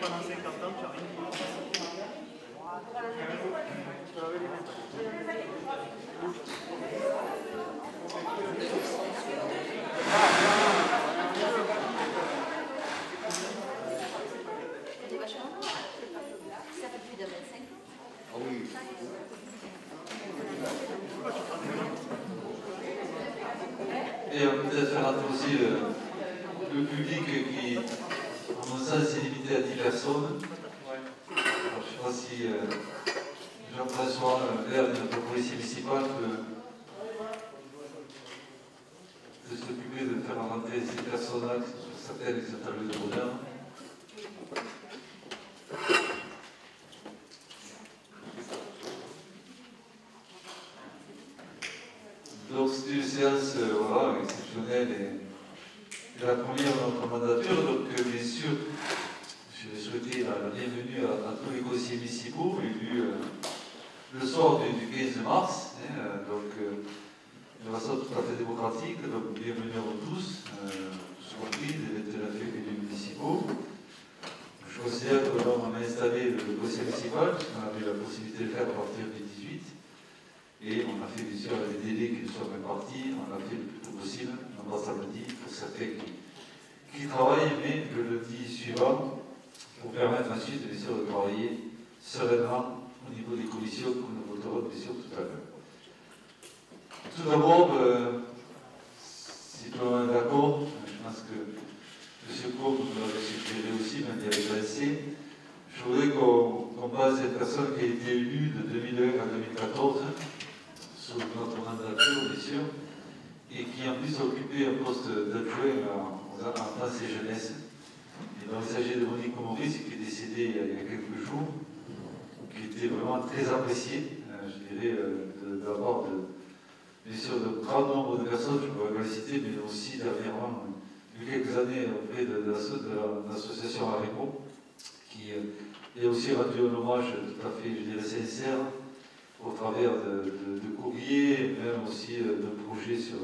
pendant 50 ans, tu n'as rien dit. Je te l'avais dit même. C'est vachement bon. Ça fait plus de 25 ans. Oui. Et on peut-être faire entrer aussi le, public qui, à mon sens, est limité à 10 personnes. Alors, je ne sais pas si euh, Jean-François Verne, notre policier municipal, peut, peut s'occuper de faire rentrer ces personnes-là, sont certaines arrivées de bonheur. Donc c'est une séance euh, voilà, exceptionnelle et, la première notre mandature. Donc euh, bien sûr, je vais souhaiter la, la bienvenue à, tous les conseillers municipaux élus euh, le soir du, du 15 mars. hein, euh, donc euh, de façon tout à fait démocratique. Donc bienvenue à vous tous, tous compris, les 29 élus municipaux. Je considère que l'on a installé le conseil municipal, puisqu'on a eu la possibilité de le faire à partir du 18. Et on a fait bien sûr les délais qui nous sont répartis, on a fait le plus tôt possible, pas samedi, pour certains qui, travaillent, mais le lundi suivant, pour permettre ensuite bien de travailler sereinement au niveau des commissions, comme nous voterons bien sûr tout à l'heure. Tout d'abord, si tout le monde est d'accord, je pense que M. Cour nous l'avait suggéré aussi, même il avait passé, je voudrais qu'on qu'on passe cette personne qui a été élue de 2001 à 2014 sous notre mandature, bien sûr, et qui en plus a occupé un poste d'adjoint en, France et jeunesse. Et donc il s'agit de Monique Maurice, qui est décédée il y a, quelques jours, qui était vraiment très appréciée, euh, je dirais, euh, de, la bien sûr, de grand nombre de personnes, je pourrais pas citer, mais aussi dernièrement, il quelques années, auprès de, de l'asso- de la- de l'association Arémo, qui euh, est aussi rendu un hommage tout à fait, je dirais, sincère au travers de, de- courriers, même aussi de projets sur,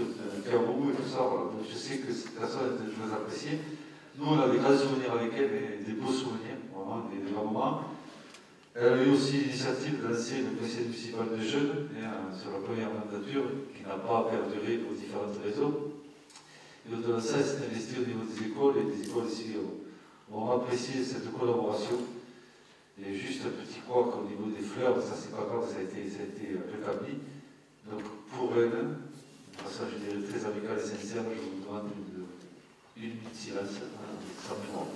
euh, et tout ça. Voilà. Donc, je sais que cette personne était très appréciée. Nous, on a des grands souvenirs avec elle, et des beaux souvenirs, vraiment, des, des grands moments. Elle a eu aussi l'initiative de lancer le conseil municipal de jeunes hein, sur la première mandature, qui n'a pas perduré pour différentes raisons. Et au-delà de ça, elle s'est investie au niveau des écoles et des écoles ici ont, ont apprécié cette collaboration. Et juste un petit croc au niveau des fleurs, ça c'est pas grave, ça a été, ça a été rétabli. Donc pour elle, dirais très amicale et sincère, je vous demande une, une minute silence, simplement.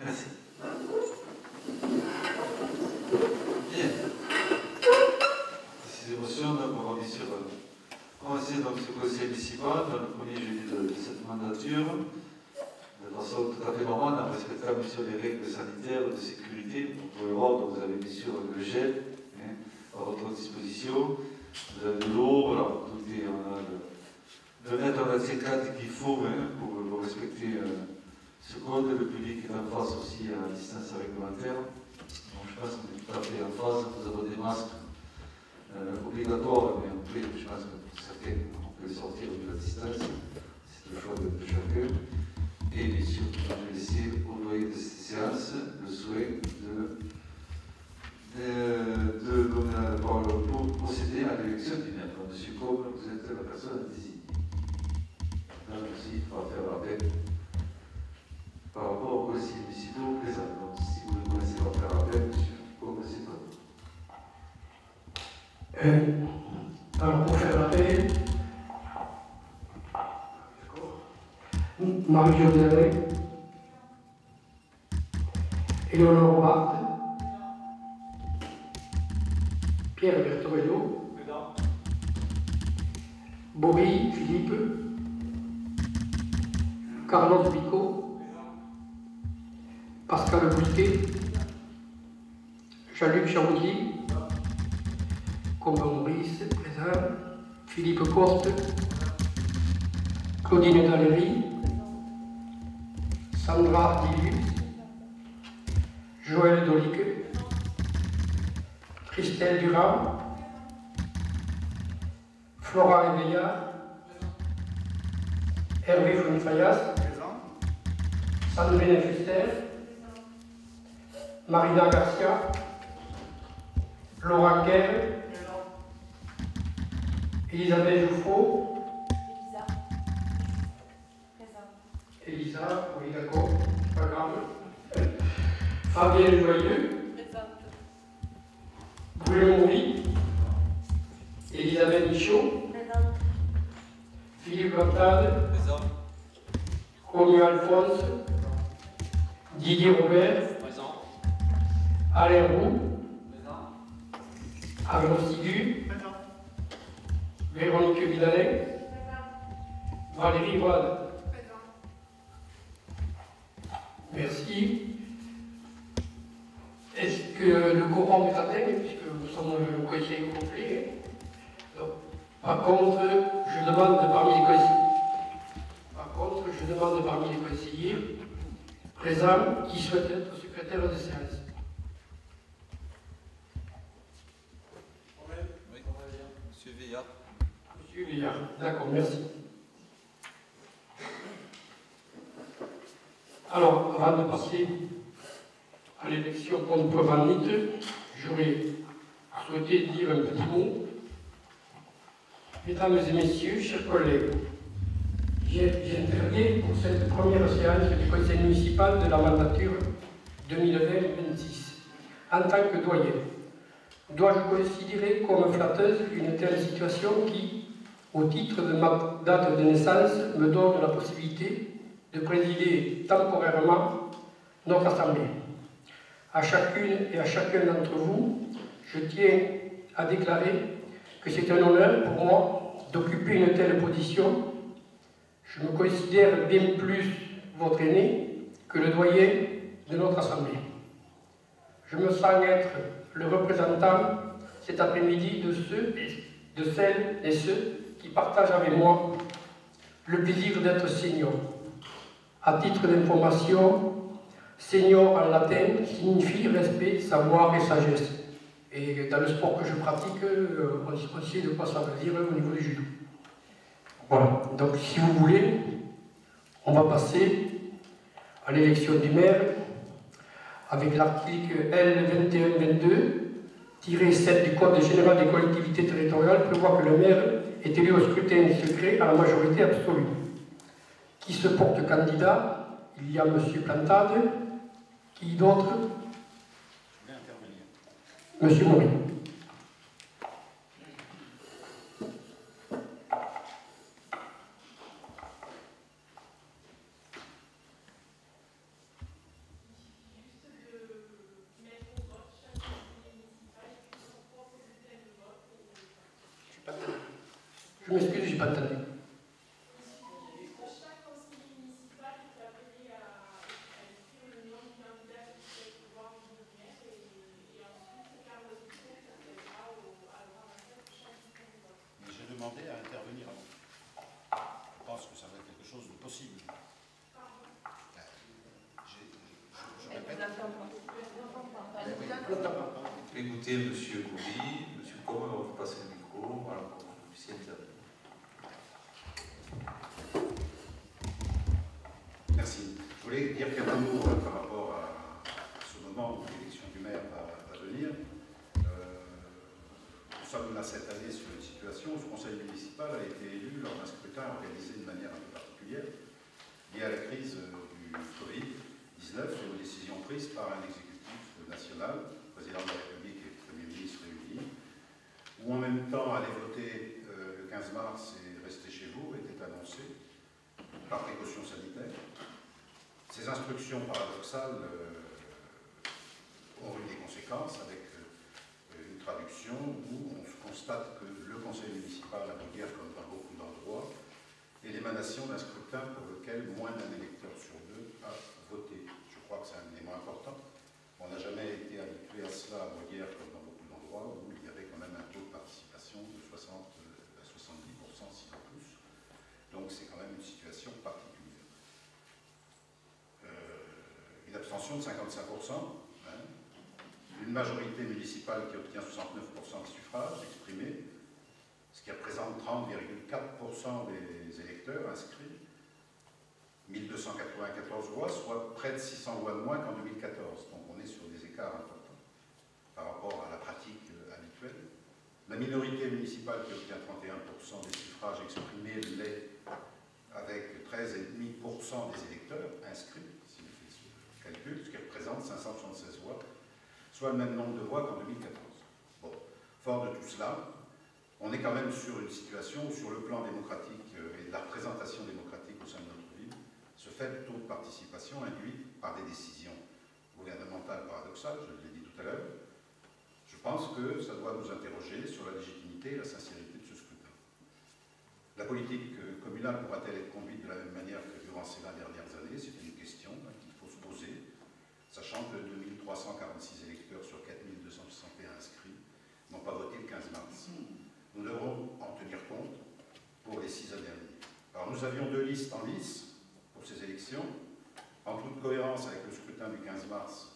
Merci. Bien. Ces émotions, donc, on va bien sûr euh, commencer donc ce conseil municipal dans le premier jeudi de, de cette mandature, de façon tout à fait normale, en respectant bien sûr les règles sanitaires, de sécurité. Vous pouvez voir, donc, vous avez bien sûr le gel hein, à de l'eau, tout est, on a mètre en 50 qu'il faut pour, respecter euh, ce code, le public est en face aussi à distance réglementaire. Donc je pense qu'on est tout à fait en phase. Nous avons des masques euh, obligatoires, mais après, je pense que pour certains, on peut sortir de la distance. C'est le choix de, de chacun. Et bien sûr, je vais laisser au doyen de cette séance le souhait de, de, de donner la parole pour procéder à l'élection du maire. Monsieur Combe, vous êtes la personne désignée? Là aussi, il va faire appel par rapport aux conseillers municipaux présents. Donc, si vous le connaissez par faire appel, monsieur, commencez par vous. Euh, alors pour faire appel, Marie-Josée Éléonore Barthes, Pierre Bertorello, Boris Philippe, Carlos Bico, Pascal Bousquet, Jean-Luc Charoudy, Combe Maurice, présent, Philippe Coste, Claudine Daléry, Sandra Dilius, Joël Dolique, Christelle Durand, Flora Réveillard, Hervé Founifayas. Sandrine Fuster, Marina Garcia, Laurent Guerre, Elisabeth Jouffreau, Elisa. Oui d'accord, pas grave. Fabienne Joyeux. Moury, Elisabeth Michaud. Philippe Présent. Romuald Alphonse, Didier Robert. Alain Roux. Arnaud Sigu. Véronique Vidalin, Valérie Wade. Merci. Est-ce que le quorum est atteint, puisque nous sommes au conseil complet Donc, Par contre, je demande parmi les conseillers, par contre, je demande parmi les conseillers présents qui souhaitent être secrétaire de séance. Oui. Monsieur Veillat. Monsieur Villard, d'accord, merci. Alors, avant de passer à l'élection contre Vanite, j'aurais souhaité dire un petit mot. Mesdames et messieurs, chers collègues, j'interviens pour cette première séance du conseil municipal de la mandature 2020-26 en tant que doyen. Dois-je considérer comme flatteuse une telle situation qui, au titre de ma date de naissance, me donne la possibilité de présider temporairement notre Assemblée? À chacune et à chacun d'entre vous, je tiens à déclarer que c'est un honneur pour moi d'occuper une telle position. Je me considère bien plus votre aîné que le doyen de notre Assemblée. Je me sens être le représentant cet après-midi de ceux de celles et ceux qui partagent avec moi le plaisir d'être senior. À titre d'information, senior en latin signifie respect, savoir et sagesse. Et dans le sport que je pratique, euh, on sait de quoi ça veut dire au niveau du judo. Voilà, donc si vous voulez, on va passer à l'élection du maire avec l'article L2122-7 du Code général des collectivités territoriales prévoit que le maire est élu au scrutin secret à la majorité absolue. Qui se porte candidat Il y a M. Plantade. Qui d'autre? Monsieur Maury. Je m'excuse, je n'ai pas entendu. Mais j'ai demandé à intervenir avant. Je pense que ça va être quelque chose de possible. Euh, j'ai- je- je Elle répète. vous entend pas. Elle vous Oui. entend pas. Écoutez, monsieur Coury, monsieur Combe, on va vous passer le micro, voilà, pour que vous puissiez intervenir. Merci. Je voulais dire quelques mots euh, par rapport à ce moment où l'élection du maire va, va venir. Euh, nous sommes là cette année sur une situation où ce conseil municipal a été élu lors d'un scrutin organisé de manière un peu particulière, lié à la crise euh, du Covid-19 et aux décisions prises par un exécutif national, président de la République et Premier ministre réunis, où en même temps aller voter euh, le 15 mars et rester chez vous était annoncé. par précaution sanitaire. Instructions paradoxales euh, ont eu des conséquences avec euh, une traduction où on constate que le conseil municipal à Beauguerre, comme dans beaucoup d'endroits, est l'émanation d'un scrutin pour lequel moins d'un électeur sur deux a voté. Je crois que c'est un élément important. On n'a jamais été habitué à cela à Beauguerre, comme dans beaucoup d'endroits, où il y avait quand même un taux de participation de 60 à 70%, sinon plus. Donc c'est quand même une situation particulière. Euh, une de 55%, hein. une majorité municipale qui obtient 69% de suffrages exprimés, ce qui représente 30,4% des électeurs inscrits, 1294 voix, soit près de 600 voix de moins qu'en 2014. Donc on est sur des écarts importants par rapport à la pratique euh, habituelle. La minorité municipale qui obtient 31% des suffrages exprimés l'est avec 13,5% des électeurs inscrits, si on fait ce calcul, qui représente 576 voix, soit le même nombre de voix qu'en 2014. Bon, fort de tout cela, on est quand même sur une situation où, sur le plan démocratique euh, et de la représentation démocratique au sein de notre ville, ce faible taux de participation induit par des décisions gouvernementales paradoxales, je l'ai dit tout à l'heure, je pense que ça doit nous interroger sur la légitimité et la sincérité de ce scrutin. La politique euh, communale pourra-t-elle être conduite de la même manière que durant ces 20 dernières années? C'est une question hein, qu'il faut se poser, sachant que 2346 électeurs sur 4261 inscrits n'ont pas voté le 15 mars. Nous devrons en tenir compte pour les six années à venir. Alors nous avions deux listes en lice pour ces élections, en toute cohérence avec le scrutin du 15 mars.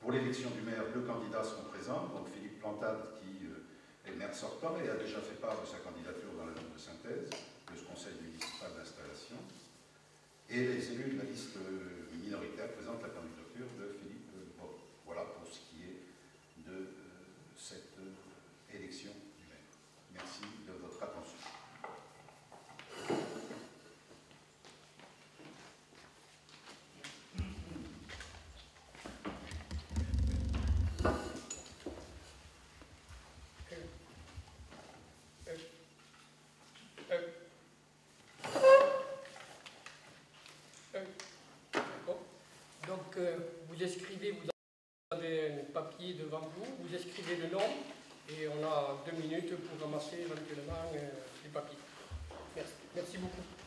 Pour l'élection du maire, deux candidats seront présents, donc Philippe Plantade qui euh, est maire sortant et a déjà fait part de sa candidature dans la ville de synthèse de ce conseil municipal d'installation. Et les élus de la liste euh, minoritaire présentent la candidature de Philippe Bob. Voilà pour ce qui est de euh, cette élection du maire. Merci de votre attention. Donc, euh, vous inscrivez, vous devant vous, vous inscrivez le nom et on a deux minutes pour ramasser éventuellement euh, les papiers. Merci, Merci beaucoup.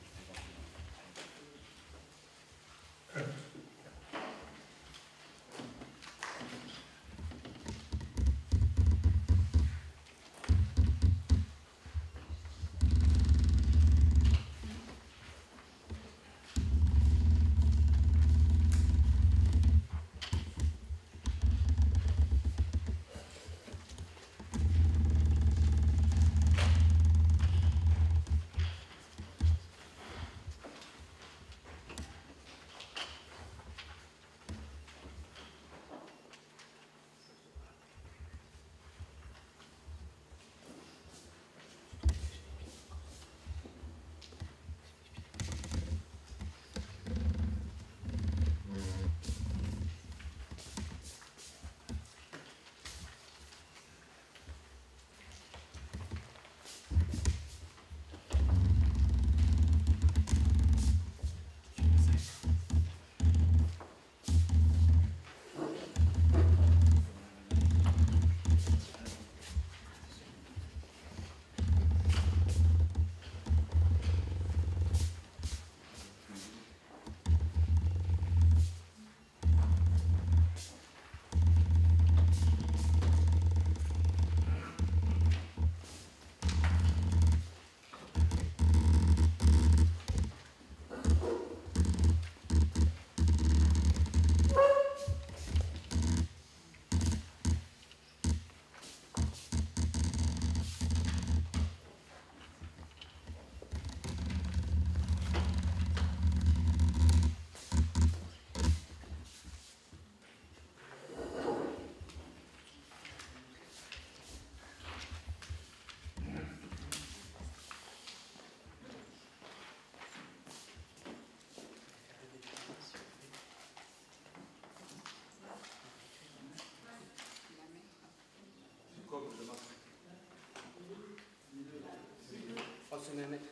Je vais le mettre,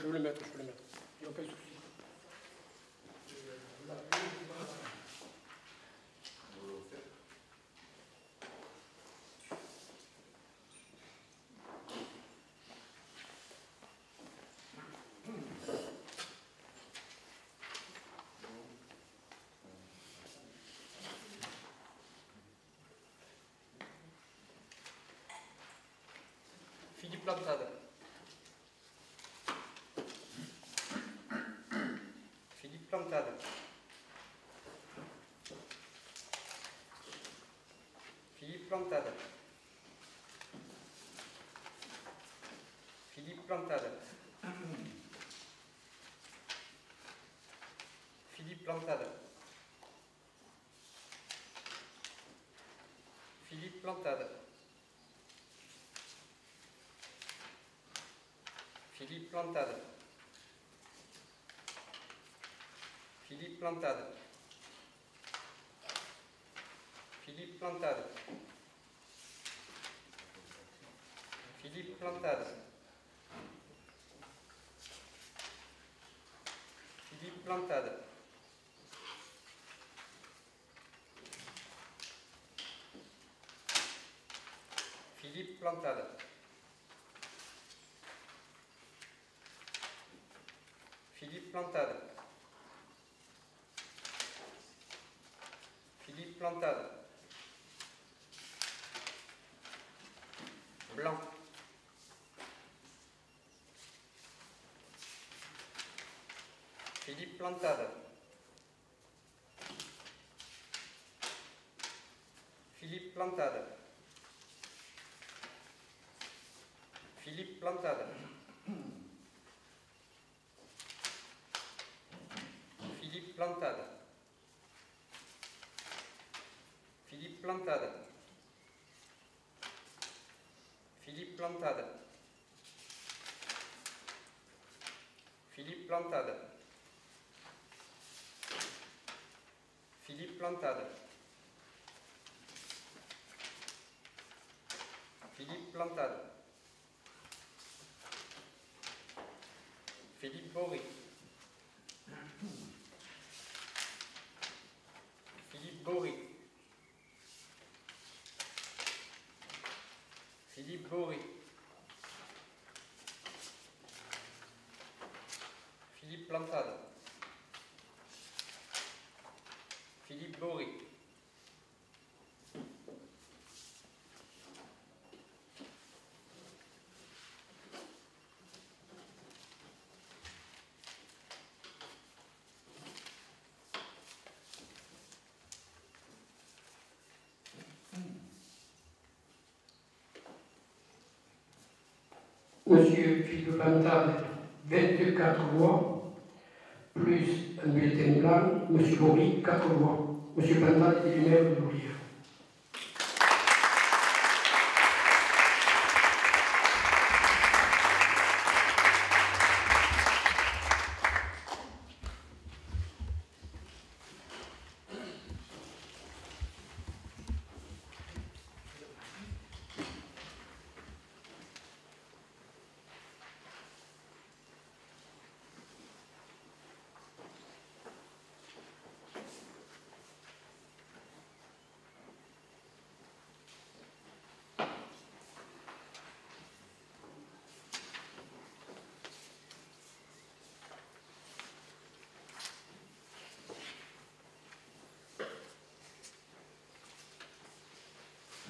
je vais le mettre. plantada. Philippe Plantade. Philippe Plantade. Philippe Plantade. Philippe Plantade. Philippe Plantade. Plantade. Philippe Plantade. Philippe Plantade. Philippe Plantade. Philippe Plantade. Philippe Plantade. Philippe Plantade. Philippe Plantade. Blanc. Philippe Plantade. Philippe Plantade. Philippe Plantade. Philippe Plantade. Philippe Plantade. Philippe Plantade. Philippe Plantade. Philippe Plantade. Philippe Plantade. Philippe Bory. Philippe Bory. Philippe Bory. Philippe Plantade. Philippe Bory. Monsieur Philippe Plantade, 24 voix, plus un bulletin blanc. Monsieur Bory, 4 voix. Monsieur Plantade est maire de Louvière.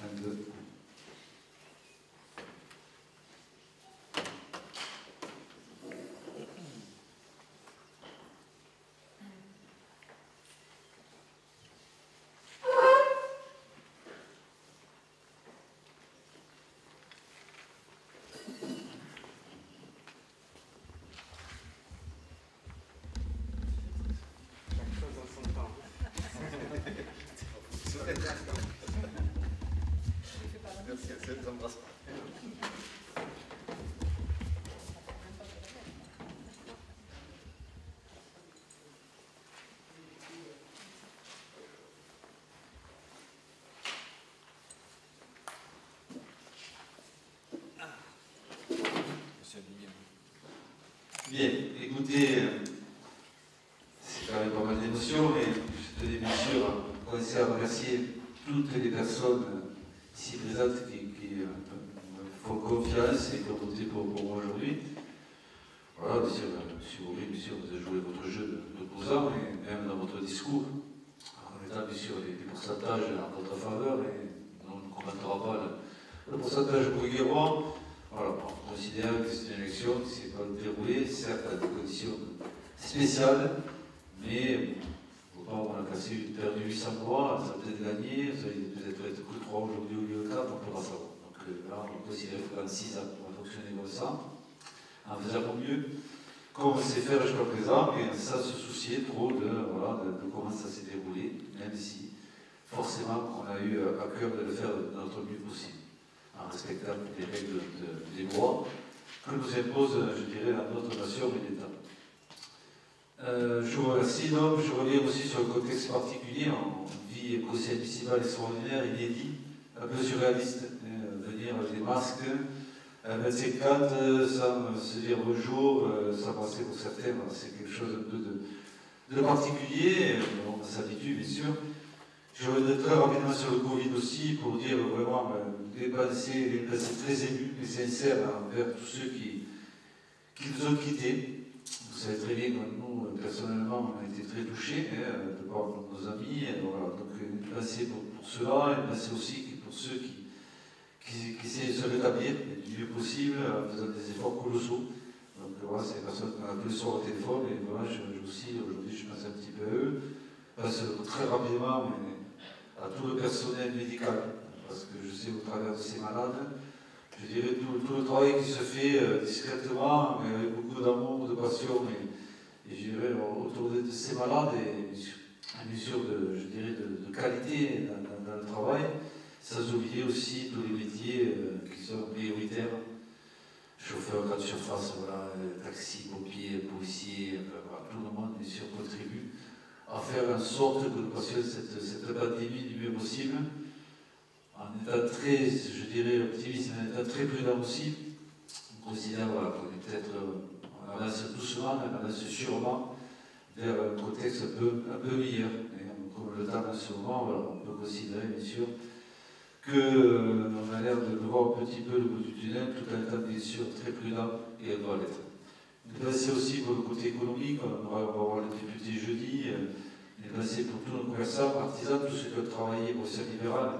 Un, deux. Chaque chose en son temps. C'est embrasse. Guillaume. Bien, écoutez, euh, c'est quand même pas mal d'émotions, mais je tenais bien sûr à commencer à remercier toutes les personnes ici présentes qui, qui, euh, me font confiance et qui ont voté pour, pour moi aujourd'hui. Voilà, bien sûr, euh, M. Bourré, bien sûr, vous avez joué votre jeu de- d'opposant, et même dans votre discours, en mettant bien sûr les, les pourcentages en votre faveur, et on ne commentera pas le, le pourcentage pour Guérois. Voilà, en considérant que c'est une élection qui ne s'est pas déroulée, certes à des conditions spéciales, mais au moment où on a passé, perdu 800 voix, ça a peut-être gagné, vous avez peut-être fait que 3 aujourd'hui au lieu de 4, on pourra savoir. Donc euh, là, on considère que dans 6 ans, on va fonctionner comme ça, en faisant au mieux, comme on sait faire jusqu'à présent, et sans se soucier trop de, voilà, de, de comment ça s'est déroulé, même si forcément on a eu euh, à cœur de le faire de notre mieux possible, en respectant les règles de- des lois que nous impose, euh, je dirais, la notre nation et l'État. Euh, je vous remercie. Donc, je reviens aussi sur le contexte particulier. On conseil municipal extraordinaire, inédit, un peu surréaliste. Euh, venir avec des masques, un mètre cinquante, euh, sans se dire bonjour, euh, sans passer pour certains, voilà, c'est quelque chose de, de particulier. Euh, On s'habitue, bien sûr. Je reviendrai très rapidement sur le Covid aussi pour dire vraiment euh, des des pensées très émues et sincères envers tous ceux qui, qui nous ont quittés. Savez très bien que nous, personnellement, on a été très touchés hein, de par nos amis. Donc une pensée pour, pour cela, une pensée aussi pour ceux qui, qui, qui essaient de se rétablir du mieux possible en faisant des efforts colossaux. Donc voilà, c'est personnes qu'on a tous les soirs au téléphone et voilà, je, je aussi, aujourd'hui, je pense un petit peu à eux. Je pense très rapidement mais à tout le personnel médical, parce que je sais au travers de ces malades, je dirais tout, le travail qui se fait euh, discrètement, mais avec beaucoup d'amour, de passion, et, je dirais autour de, de ces malades, et bien sûr, de, je dirais de, de qualité dans, le travail, sans oublier aussi tous les métiers euh, qui sont prioritaires, chauffeur, grande surface, voilà, euh, taxi, pompier, policier, tout le monde bien sûr contribue à faire en sorte que nous passions cette, cette pandémie du mieux possible, en étant très, je dirais, optimiste, en étant très prudent aussi. On considère voilà, qu'on est peut-être, euh, on avance doucement, on avance sûrement vers un contexte un peu, un peu meilleur. Et comme le temps en ce moment, on peut considérer bien sûr qu'on a l'air de voir un petit peu le bout du tunnel, tout en étant bien sûr très prudent et on doit l'être. Une aussi pour le côté économique, on va on va voir le député jeudi, euh, une pensée pour tous nos commerçants, artisans, tous ceux qui ont travaillé au service libéral,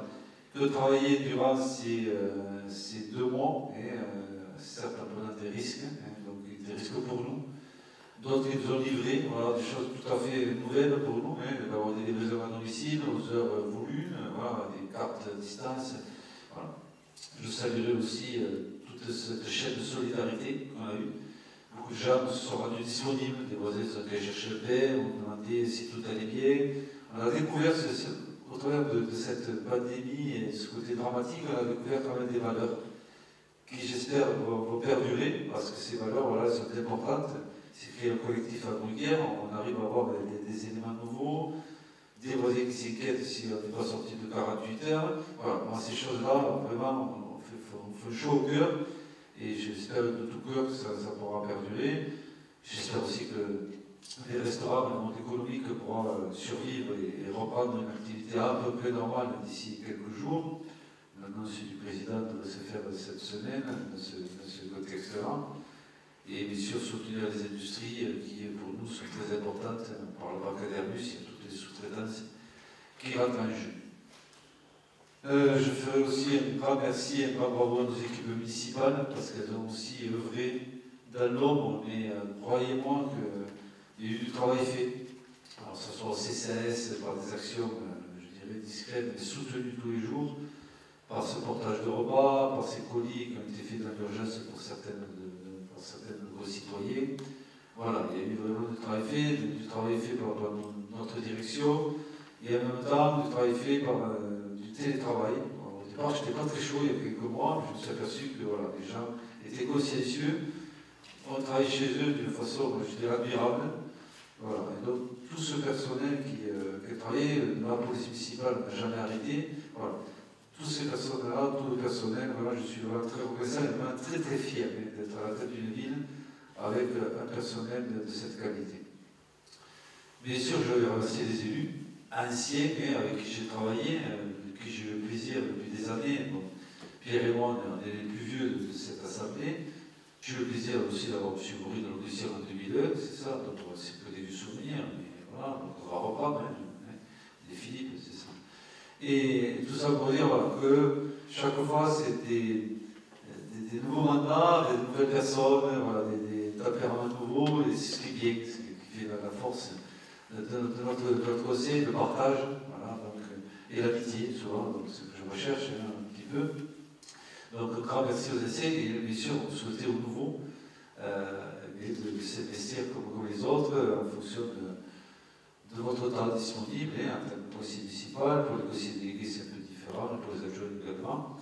ont travaillé durant ces, euh, deux mois, et, euh, certes en prenant des risques, hein, donc des risques pour nous. D'autres qui nous ont livré, voilà, des choses tout à fait nouvelles pour nous, hein, d'avoir des livraisons à domicile, aux heures voulues, euh, voilà, des cartes à distance. Je saluerai aussi toute cette chaîne de solidarité qu'on a eue. Beaucoup de gens se sont rendus disponibles, des voisins sont allés chercher le pain, on demandait si tout allait bien. On a découvert, ce- ce- au travers de, de cette pandémie et ce côté dramatique, on a découvert quand même des valeurs qui, j'espère, vont, perdurer, parce que ces valeurs voilà, sont importantes. C'est créé un collectif à Brugère, on arrive à avoir des, éléments nouveaux, des voisins qui s'inquiètent si on n'est pas sorti de 48 heures. Voilà, moi, ces choses-là, vraiment, on fait, on fait chaud au cœur. Et j'espère de tout cœur que ça, ça pourra perdurer. J'espère aussi que les restaurants, le monde économique pourra euh, survivre et, reprendre une activité à peu près normale d'ici quelques jours. L'annonce du président devrait se faire cette semaine dans ce, dans contexte-là. Et bien sûr soutenir les industries euh, qui pour nous sont très importantes. Par le banque d'Airbus, il y a toutes les sous-traitances qui rentrent en jeu. Euh, je ferai aussi un grand merci et un grand bravo à nos équipes municipales parce qu'elles ont aussi œuvré dans l'ombre, mais croyez-moi qu'il y a eu du travail fait. Alors, ce soit au CCAS par des actions, euh, je dirais, discrètes, mais soutenues tous les jours, par ce portage de repas, par ces colis qui ont été faits dans l'urgence pour certaines de, nos citoyens. Voilà, il y a eu vraiment du travail fait, du, travail fait par, par no- notre direction, et en même temps du travail fait par euh, du télétravail. Au départ, je n'étais pas très chaud il y a quelques mois, mais je me suis aperçu que voilà, les gens étaient consciencieux, on travaille chez eux d'une façon, je dirais, admirable. Voilà, et donc tout ce personnel qui, euh, qui a travaillé dans la police municipale n'a jamais arrêté. Voilà. Tous ces personnes-là, tout le personnel, voilà, je suis vraiment très reconnaissant et très très fier d'être à la tête d'une ville avec un personnel de, cette qualité. Bien sûr, je vais remercier les élus anciens mais avec qui j'ai travaillé, euh, avec qui j'ai eu le plaisir depuis des années. Pierre et moi, on est les plus vieux de, cette assemblée. J'ai eu le plaisir aussi d'avoir M. Bourri dans l'audition en 2001, c'est ça, mais voilà, on va reprendre, hein, hein, des Philippe, c'est ça. Et tout ça pour dire que chaque fois, c'est des, nouveaux mandats, des nouvelles personnes, voilà, des, des tempéraments nouveaux, et c'est ce qui est bien, ce qui fait la, force de, notre, de le partage, voilà, et l'amitié, souvent, donc ce que je recherche hein, un petit peu. Donc, grand merci aux essais, et bien sûr, on souhaitait au nouveau euh, et de, s'investir comme, les autres, euh, en fonction de, de votre temps disponible, hein, en tant que municipal, pour les conseillers délégués, c'est un peu différent, pour les adjoints également.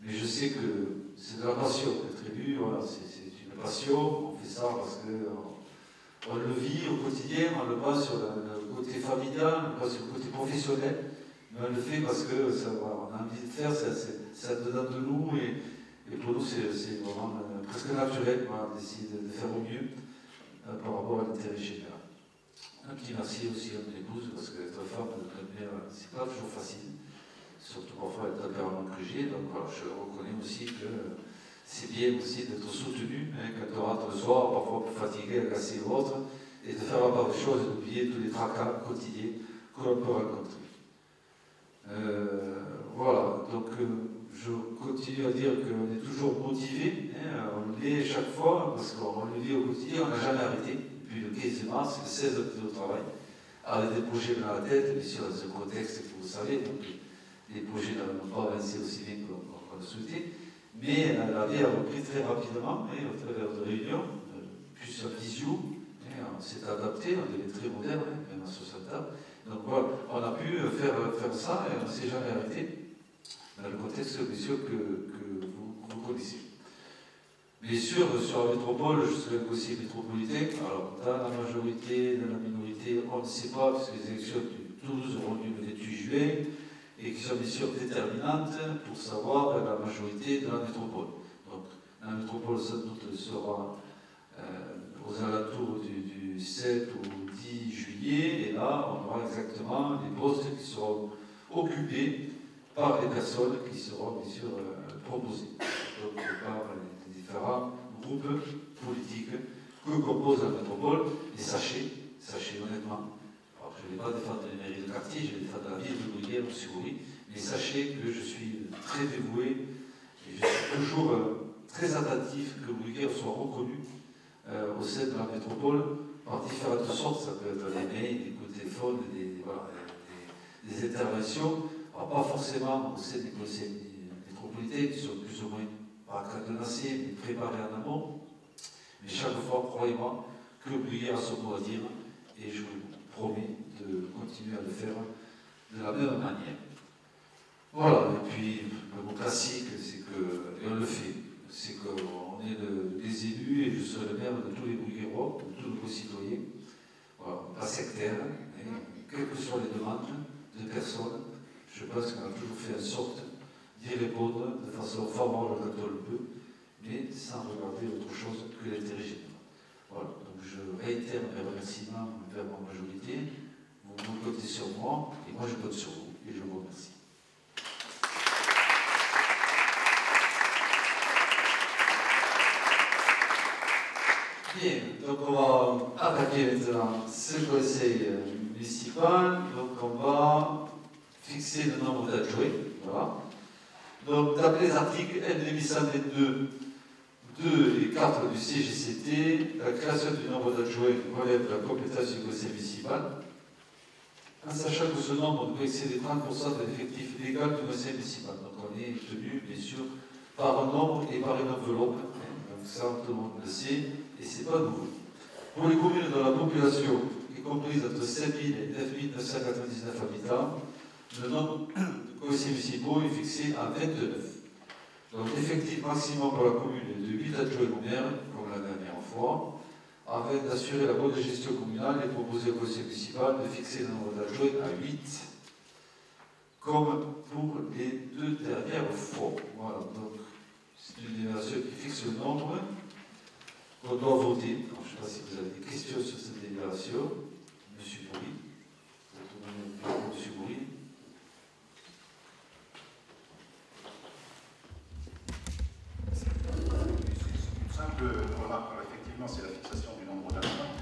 Mais je sais que c'est de la passion d'être élu, voilà, c'est une passion, on fait ça parce que on, le vit au quotidien, on le voit sur le, le côté familial, on le voit sur le côté professionnel, mais on le fait parce que ça, on a envie de faire, c'est dedans de nous et, et pour nous c'est c'est vraiment euh, presque naturel voilà, d'essayer de, faire au mieux euh, par rapport à l'intérêt général. Un petit merci aussi à mon épouse parce qu'être femme de mère, c'est pas toujours facile surtout parfois être tempérament que j'ai. Donc voilà, je reconnais aussi que c'est bien aussi d'être soutenu hein, quand on rentre le soir, parfois fatigué, agacé ou autre, et de faire part des choses et d'oublier tous les tracas quotidiens que l'on peut rencontrer. Euh, voilà, donc euh, je continue à dire qu'on est toujours motivé, hein, on l'est chaque fois, parce qu'on le vit au quotidien, on n'a jamais arrêté, depuis le 15 mars, le 16 octobre au travail, avec des projets dans la tête, bien dans ce contexte que vous savez, donc les projets n'ont pas avancé aussi bien qu'on le souhaitait, mais euh, la vie a repris très rapidement, hein, au travers de réunions, plus en visio, hein, on s'est adapté, on devait être très moderne, hein, même à 60 ans. Donc voilà, on a pu faire, faire ça et on ne s'est jamais arrêté dans le contexte sûr que, que vous, connaissez. Bien sûr, sur la métropole, je serai aussi métropolitain. Alors, dans la majorité, dans la minorité, on ne sait pas, puisque les élections de Toulouse auront lieu le 28 juin et qui sont bien sûr déterminantes pour savoir la majorité de la métropole. Donc, la métropole, sans doute, sera euh, aux alentours du, du 7 au 10 juillet, et là, on aura exactement les postes qui seront occupés par les personnes qui seront bien sûr euh, proposées, donc par les différents groupes politiques que compose la métropole. Et sachez, sachez honnêtement, alors je ne vais pas défendre les mairies de quartier, je vais défendre la ville de Bruyère, M. Bourri, mais sachez que je suis très dévoué et je suis toujours euh, très attentif que Bruyère soit reconnu euh, au sein de la métropole par différentes sortes, ça peut être des mails, des coups de téléphone, des interventions, pas forcément au sein des conseils métropolitains qui sont plus ou moins pas cadenassés, mais préparés en amont, mais chaque fois, croyez-moi, que Bruyère a son mot à dire, et je vous promets de continuer à le faire de la même manière. Voilà, et puis le mot classique, c'est que, et on le fait, c'est qu'on est le- des élus et je serai le maire de tous les Bruyérois, de tous nos concitoyens, voilà, pas sectaire, mais quelles que soient les demandes de personnes, je pense qu'on a toujours fait en sorte d'y répondre de façon favorable quand on le peut, mais sans regarder autre chose que l'intérêt général. Voilà, donc je réitère mes remerciements envers ma majorité. Vous, vous comptez sur moi et moi je compte sur vous et je vous remercie. Bien, donc on va attaquer maintenant ce conseil municipal. Donc on va fixer le nombre d'adjoints. Voilà. Donc d'après les articles L2122 2 et 4 du CGCT, la création du nombre d'adjoints relève de la compétence du conseil municipal, en sachant que ce nombre doit excéder 30% de l'effectif légal du conseil municipal. Donc on est tenu, bien sûr, par un nombre et par une enveloppe. hein. Donc ça, tout le monde le sait, et c'est pas nouveau. Pour les communes dont la population est comprise entre 7 000 et 9 999 habitants, le nombre de conseillers municipaux est fixé à 29. Donc l'effectif maximum pour la commune est de 8 adjoints au maire, comme la dernière fois, afin d'assurer la bonne gestion communale et proposer au conseil municipal de fixer le nombre d'adjoints à 8, comme pour les deux dernières fois. Voilà, donc c'est une évaluation qui fixe le nombre. On doit voter. Je ne sais pas si vous avez des questions sur cette délibération. Monsieur Bourri. Monsieur Bourri. Simple remarque. Effectivement, c'est la fixation du nombre d'adjoints,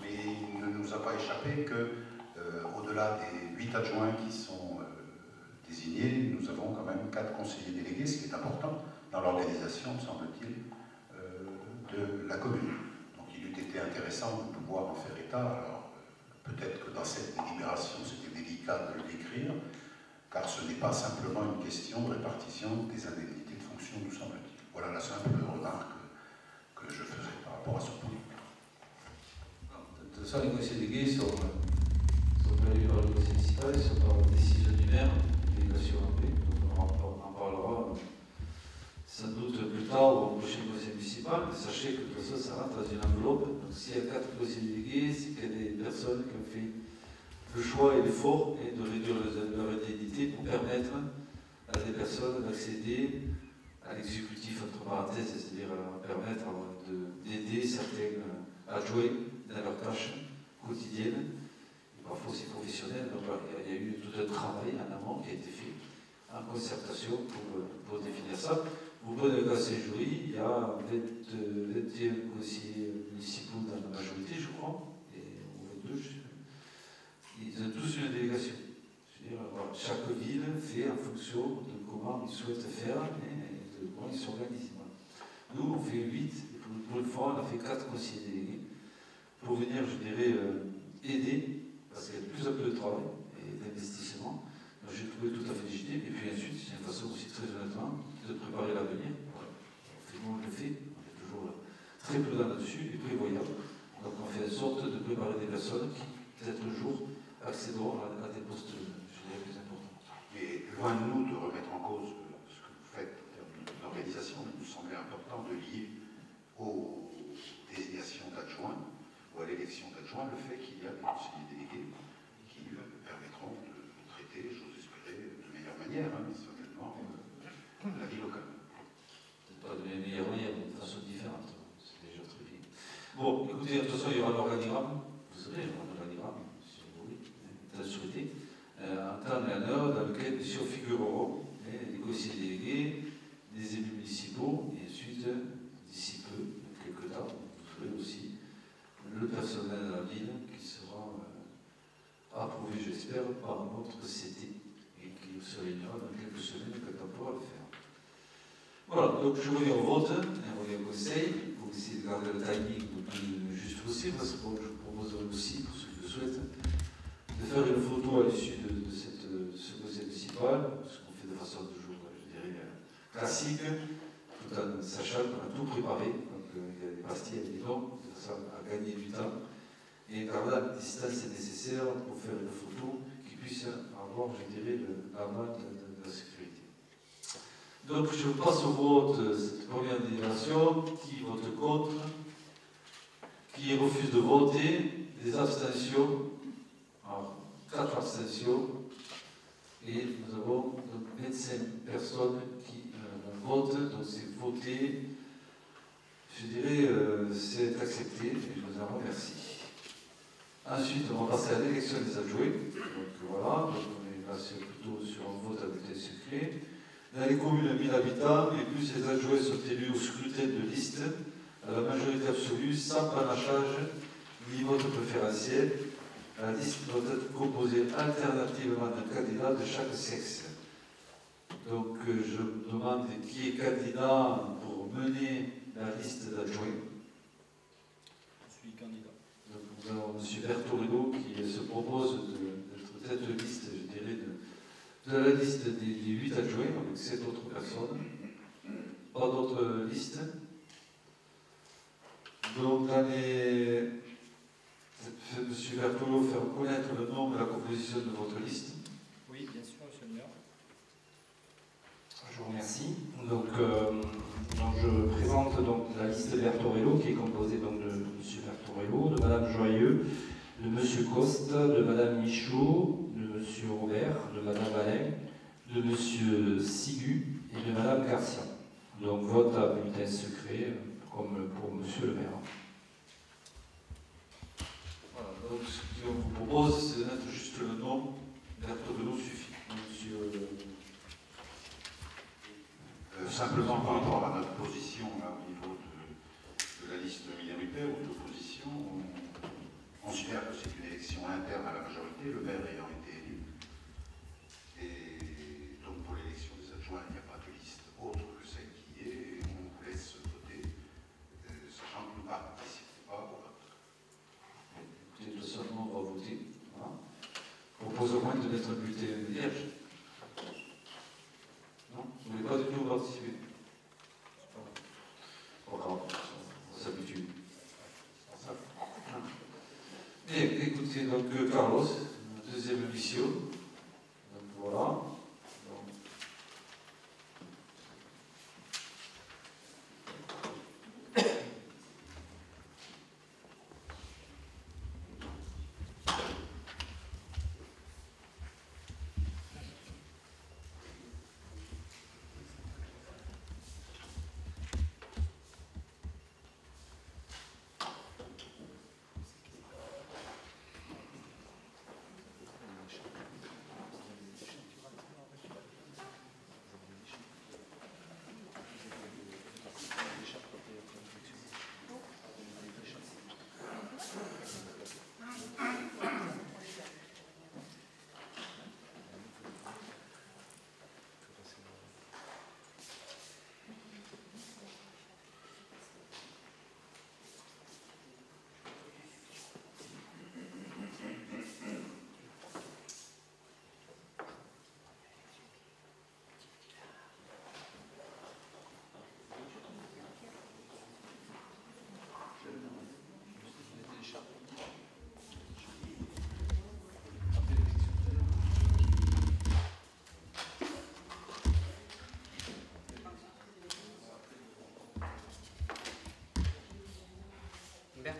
mais il ne nous a pas échappé que, euh, au-delà des huit adjoints qui sont euh, désignés, nous avons quand même quatre conseillers délégués, ce qui est important dans l'organisation, semble-t-il, euh, de la commune. Donc il eût été intéressant de pouvoir en faire état. Alors peut-être que dans cette délibération, c'était délicat de le décrire, car ce n'est pas simplement une question de répartition des indemnités de fonction, nous semble-t-il. Voilà la simple remarque que, je faisais par rapport à ce point. De toute les conseillers délégués sont, sont pas élus par le conseil municipal, ils sont par décision du maire, délégation après. Donc on en, en parlera euh, sans doute plus tard au prochain conseil municipal. Sachez que de toute façon, ça rentre dans une enveloppe. Donc s'il y a quatre conseillers délégués, c'est qu'il y a des personnes qui ont fait le choix et l'effort et de réduire leur, indemnité pour permettre à des personnes d'accéder à l'exécutif, entre parenthèses, c'est-à-dire à permettre de- d'aider certains euh, adjoints dans leurs tâches quotidiennes, et parfois aussi professionnelles. Donc il y a- eu tout un travail en amont qui a été fait en concertation pour, euh, pour définir ça. Vous prenez le cas Saint-Jury, il y a 20, euh, 21 conseillers municipaux dans la majorité, je crois, et ou 22, je sais plus. Ils ont tous une délégation. Dire, chaque ville fait en fonction de comment ils souhaitent faire et de comment ils s'organisent. Nous, on fait 8, on a fait 4 conseillers délégués pour venir, je dirais, euh, aider, parce qu'il y a de plus en plus de travail et d'investissement. Donc, J'ai trouvé tout à fait légitime. Et puis ensuite, c'est une façon aussi très honnêtement de préparer l'avenir. Voilà. On le fait, on est toujours là, très prudent là-dessus et prévoyant. Donc on fait en sorte de préparer des personnes qui, peut-être un jour, accéderont à, à des postes, je dirais, plus importants. Et loin de nous de remettre en cause euh, ce que vous faites en termes d'organisation, il nous semblait important de lier d'adjoints ou à l'élection d'adjoints le fait qu'il y a des conseillers délégués qui euh, permettront de traiter, j'ose espérer, de meilleure manière, hein, certainement, euh, la vie locale. Peut-être pas de la meilleure manière, mais de façon différente. C'est déjà très bien. Bon, écoutez, de toute façon, il y aura l'organigramme. Vous savez, il y aura l'organigramme, si vous voulez, vous le souhaitez, euh, en temps et en heure dans lequel, bien sûr, figureront hein, les conseillers délégués, des élus municipaux, et ensuite, d'ici peu, quelques temps, vous ferez aussi le personnel ville qui sera euh, approuvé, j'espère, par notre CT et qui se réunira dans quelques semaines on pourra le faire. Voilà, donc je reviens au vote, on revient au conseil, pour essayer de garder le timing le plus juste possible, parce que bon, je proposerai aussi, pour ceux qui le souhaitent, de faire une photo à l'issue de, ce conseil municipal, ce qu'on fait de façon toujours, je dirais, classique, tout en sachant qu'on a tout préparé, donc euh, il y a des pastilles, des bidons, de façon gagner du temps, et garder la distance nécessaire pour faire une photo qui puisse avoir, je dirais, le- la main de, la sécurité. Donc je passe au vote cette première délibération. Qui vote contre Qui refuse de voter Des abstentions Alors, quatre abstentions. Et nous avons donc 25 personnes qui euh, votent. Donc c'est voté. Je dirais, euh, c'est accepté. Et je vous en remercie. Ensuite, on va passer à l'élection des adjoints. Donc voilà, on est passé plutôt sur un vote à bulletin secret. Dans les communes de 1000 habitants, et plus les adjoints sont élus au scrutin de liste, à la majorité absolue, sans panachage ni vote préférentiel. La liste doit être composée alternativement d'un candidat de chaque sexe. Donc euh, je demande qui est candidat pour mener la liste d'adjoints. Je suis candidat. Donc, nous avons M. Bertorello qui se propose de- d'être tête de liste, je dirais, de, de la liste des, des huit adjoints, avec sept autres personnes. Pas d'autres listes. Donc, dans les. M. Bertollo faire connaître le nom de la composition de votre liste. Oui, bien sûr, monsieur le maire. Je vous remercie. Donc, euh, je présente donc la liste Bertorello qui est composée donc de M. Bertorello, de Madame Joyeux, de M. Coste, de Madame Michaud, de M. Robert, de Madame Alain, de M. Sigu et de Madame Garcia. Donc vote à bulletin secret comme pour Monsieur le maire. Voilà, donc ce qu'on vous propose, c'est de mettre juste le nom, Bertorello suffit. Monsieur simplement par rapport à notre position au niveau de, la liste minoritaire Dice don euh, Carlos.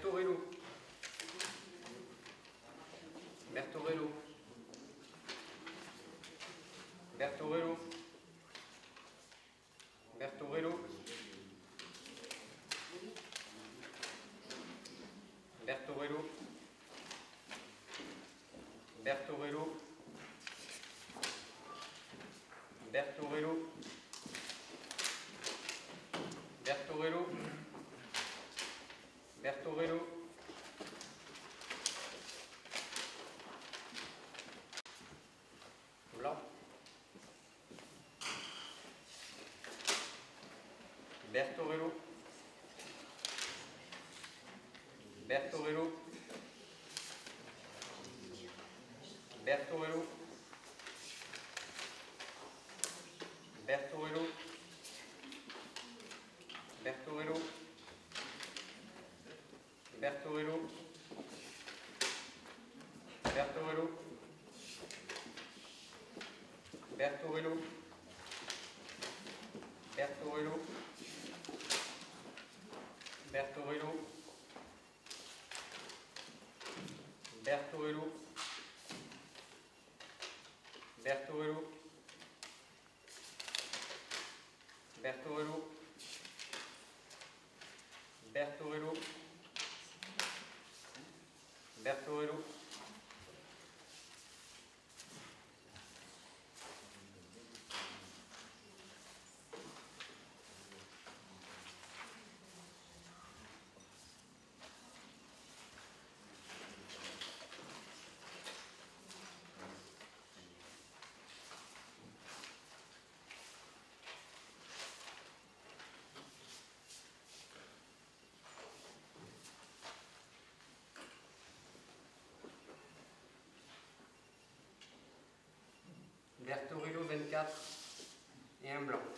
Torello. Bertorello. Bertorello. Bertorello. Bertorello. Bertorello. Bertorello. Berto Relou. Berto Relou. Berto Relou. Berto Relou. Berto Relou. Bertorello 24 et un blanc.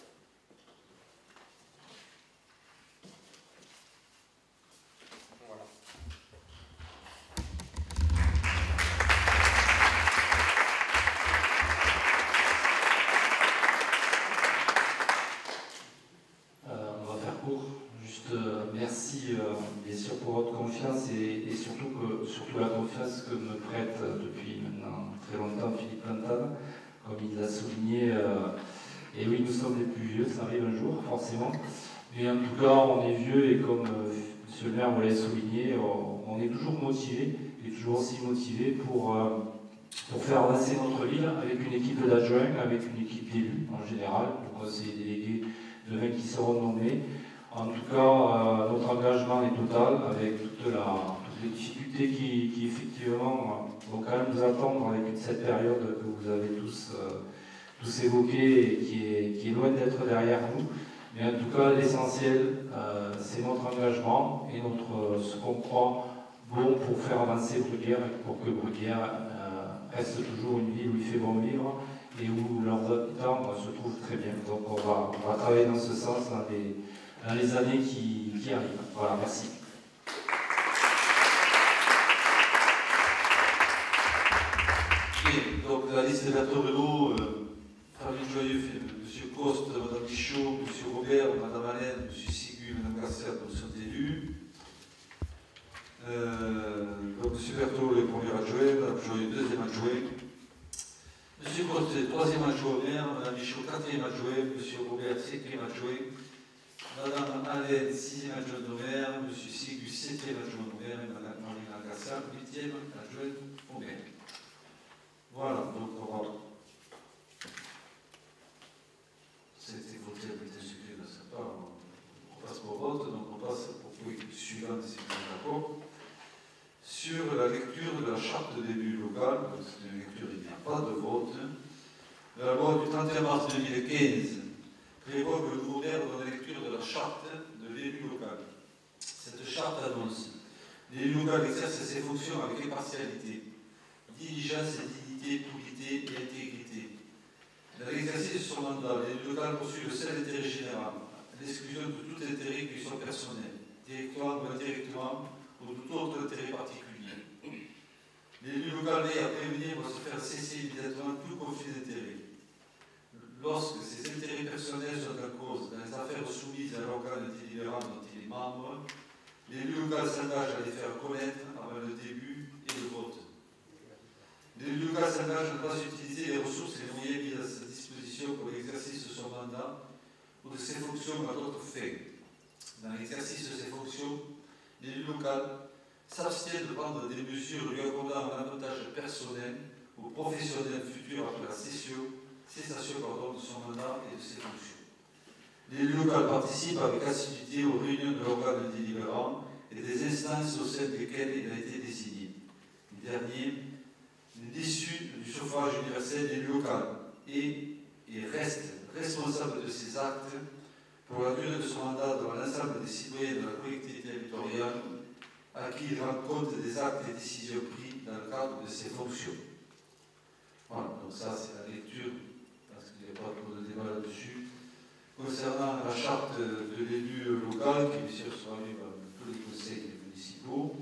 Vous l'a souligné, on, on est toujours motivé et toujours aussi motivé pour, euh, pour faire avancer notre ville avec une équipe d'adjoints, avec une équipe d'élus en général, le conseiller délégué demain qui seront nommés. En tout cas, euh, notre engagement est total avec toute la, toutes les difficultés qui, effectivement euh, vont quand même nous attendre avec cette période que vous avez tous, tous évoquée et qui est, qui est loin d'être derrière nous. Mais en tout cas, l'essentiel, euh, c'est notre engagement et notre, euh, ce qu'on croit bon pour faire avancer Bruguière pour que Bruguière euh, reste toujours une ville où il fait bon vivre et où leurs habitants se trouvent très bien. Donc on va, on va travailler dans ce sens dans les, années qui, qui arrivent. Voilà, merci. Donc la liste euh, Joyeux M. Coste, Mme Michaud, M. Robert, Mme Alain, M. Sigu, Mme Garcia donc sont élus. Euh, donc M. Berthaud, le premier adjoint, Mme Joyeux, deuxième adjoint. M. Coste, troisième adjoint au maire, Mme Michaud, quatrième adjoint, M. Robert, cinquième adjoint. Madame Alain, sixième adjoint au maire, M. Sigu, septième adjoint au maire, et Mme Marina Garcia, huitième adjoint au maire. Voilà, donc on va. Bulletin secret de sa part. On passe au vote, donc on passe au point suivant, êtes d'accord. Sur la lecture de la charte d'élu local, donc c'est une lecture, il n'y a pas de vote. La loi du 31 mars 2015 prévoit le nouveau maire donne lecture de la charte de l'élu local. Cette charte annonce l'élu local exerce ses fonctions avec impartialité, diligence et dignité, probité et intégrité. L'exercice mandat, l'élu local poursuit le seul intérêt général, l'exclusion de tout intérêt qui soit personnel, directement ou indirectement, ou tout autre intérêt particulier. L'élu local veille à prévenir ou à se faire cesser immédiatement tout conflit d'intérêts. Lorsque ses intérêts personnels sont en cause dans les affaires soumises à l'organe délibérant dont il est membre, l'élu local s'engage à les faire connaître avant le début et le vote. L'élu local s'engage à ne pas utiliser les ressources et les moyens mis à pour l'exercice de son mandat ou de ses fonctions à d'autres fins. Dans l'exercice de ses fonctions, l'élu local s'abstient de prendre des mesures lui accordant un avantage personnel ou professionnel futur après la cession, cessation pardon, de son mandat et de ses fonctions. L'élu local participe avec assiduité aux réunions de l'organe délibérant et des instances au sein desquelles il a été désigné. Le dernier l'issue du suffrage universel d'élu local et, et reste responsable de ses actes pour la durée de son mandat devant l'ensemble des citoyens de la collectivité territoriale à qui il rend compte des actes et décisions pris dans le cadre de ses fonctions. Voilà, donc ça c'est la lecture, parce qu'il n'y a pas trop de débat là-dessus. Concernant la charte de l'élu local, qui bien sûr sera lue par tous les conseils municipaux,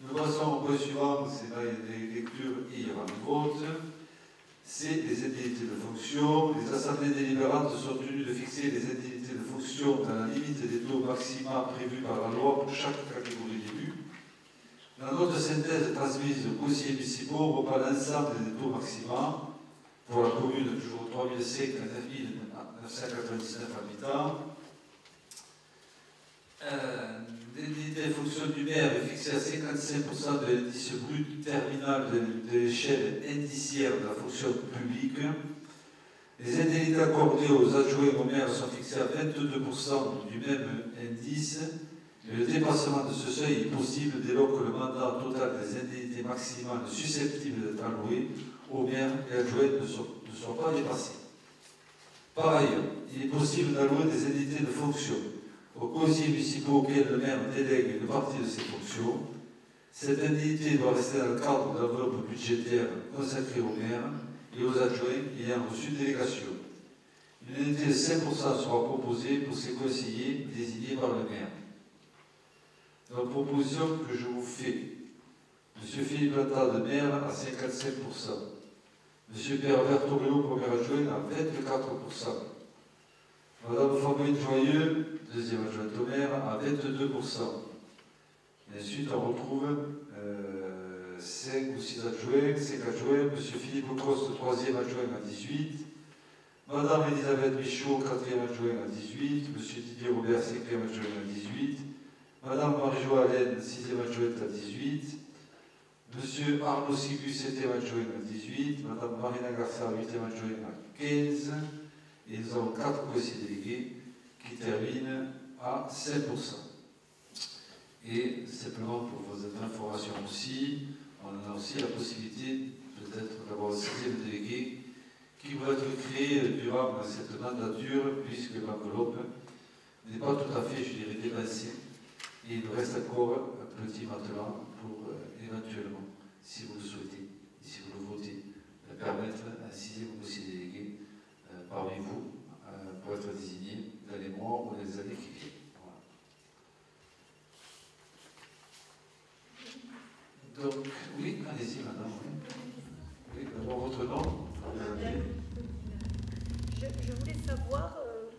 nous passons au point suivant, c'est là les lectures et il y vote. C'est les indemnités de fonction. Les assemblées délibérantes sont tenues de fixer les indemnités de fonction dans la limite des taux maximaux prévus par la loi pour chaque catégorie d'élus. La note de synthèse transmise aux conseillers municipaux reprend l'ensemble des taux maximaux pour la commune, toujours 3005 à 999 habitants. Euh, L'indemnité de fonction du maire est fixée à 55% de l'indice brut terminal de, l'échelle indiciaire de la fonction publique. Les indemnités accordées aux adjoints au maire sont fixées à 22% du même indice. Le dépassement de ce seuil est possible dès lors que le mandat total des indemnités maximales susceptibles d'être allouées au maire et adjoints ne sont, ne sont pas dépassés. Par ailleurs, il est possible d'allouer des indemnités de fonction aux conseillers municipaux auxquels le maire délègue une partie de ses fonctions. Cette indemnité doit rester dans le cadre de l'enveloppe budgétaire consacrée au maire et aux adjoints ayant reçu délégation. Une indemnité de 5% sera proposée pour ces conseillers désignés par le maire. Dans la proposition que je vous fais, M. Philippe Latta de maire à 55%, M. Pierre Bertolio, premier adjoint, à 24%, Madame Fabrice Joyeux, deuxième adjointe au maire, à 22%. Et ensuite, on retrouve euh, 5 ou 6 adjoints, 5 adjoints, M. Philippe Coste, troisième adjoint à 18%, Madame Elisabeth Michaud, 4e adjoint à 18. Monsieur Didier Robert, 5e adjoint à 18. Madame Marie-Jo Allen, 6e adjointe à 18. Monsieur Arnaud Sigu, 7e adjoint à 18. Madame Marina Garcia, 8e adjoint à 15. Et nous avons 4 conseillers délégués qui terminent à 7%. Et simplement pour vos informations aussi, on a aussi la possibilité peut-être d'avoir un sixième délégué qui va être créé durant cette mandature, puisque l'enveloppe n'est pas tout à fait, je dirais, dépassée. Et il nous reste encore un petit matelas pour euh, éventuellement, si vous le souhaitez, si vous le votez, permettre un sixième conseiller délégué euh, parmi vous euh, pour être désigné les mois ou les années qui. Donc, oui, allez-y, madame. Oui, d'abord votre nom. Je, voulais savoir, euh,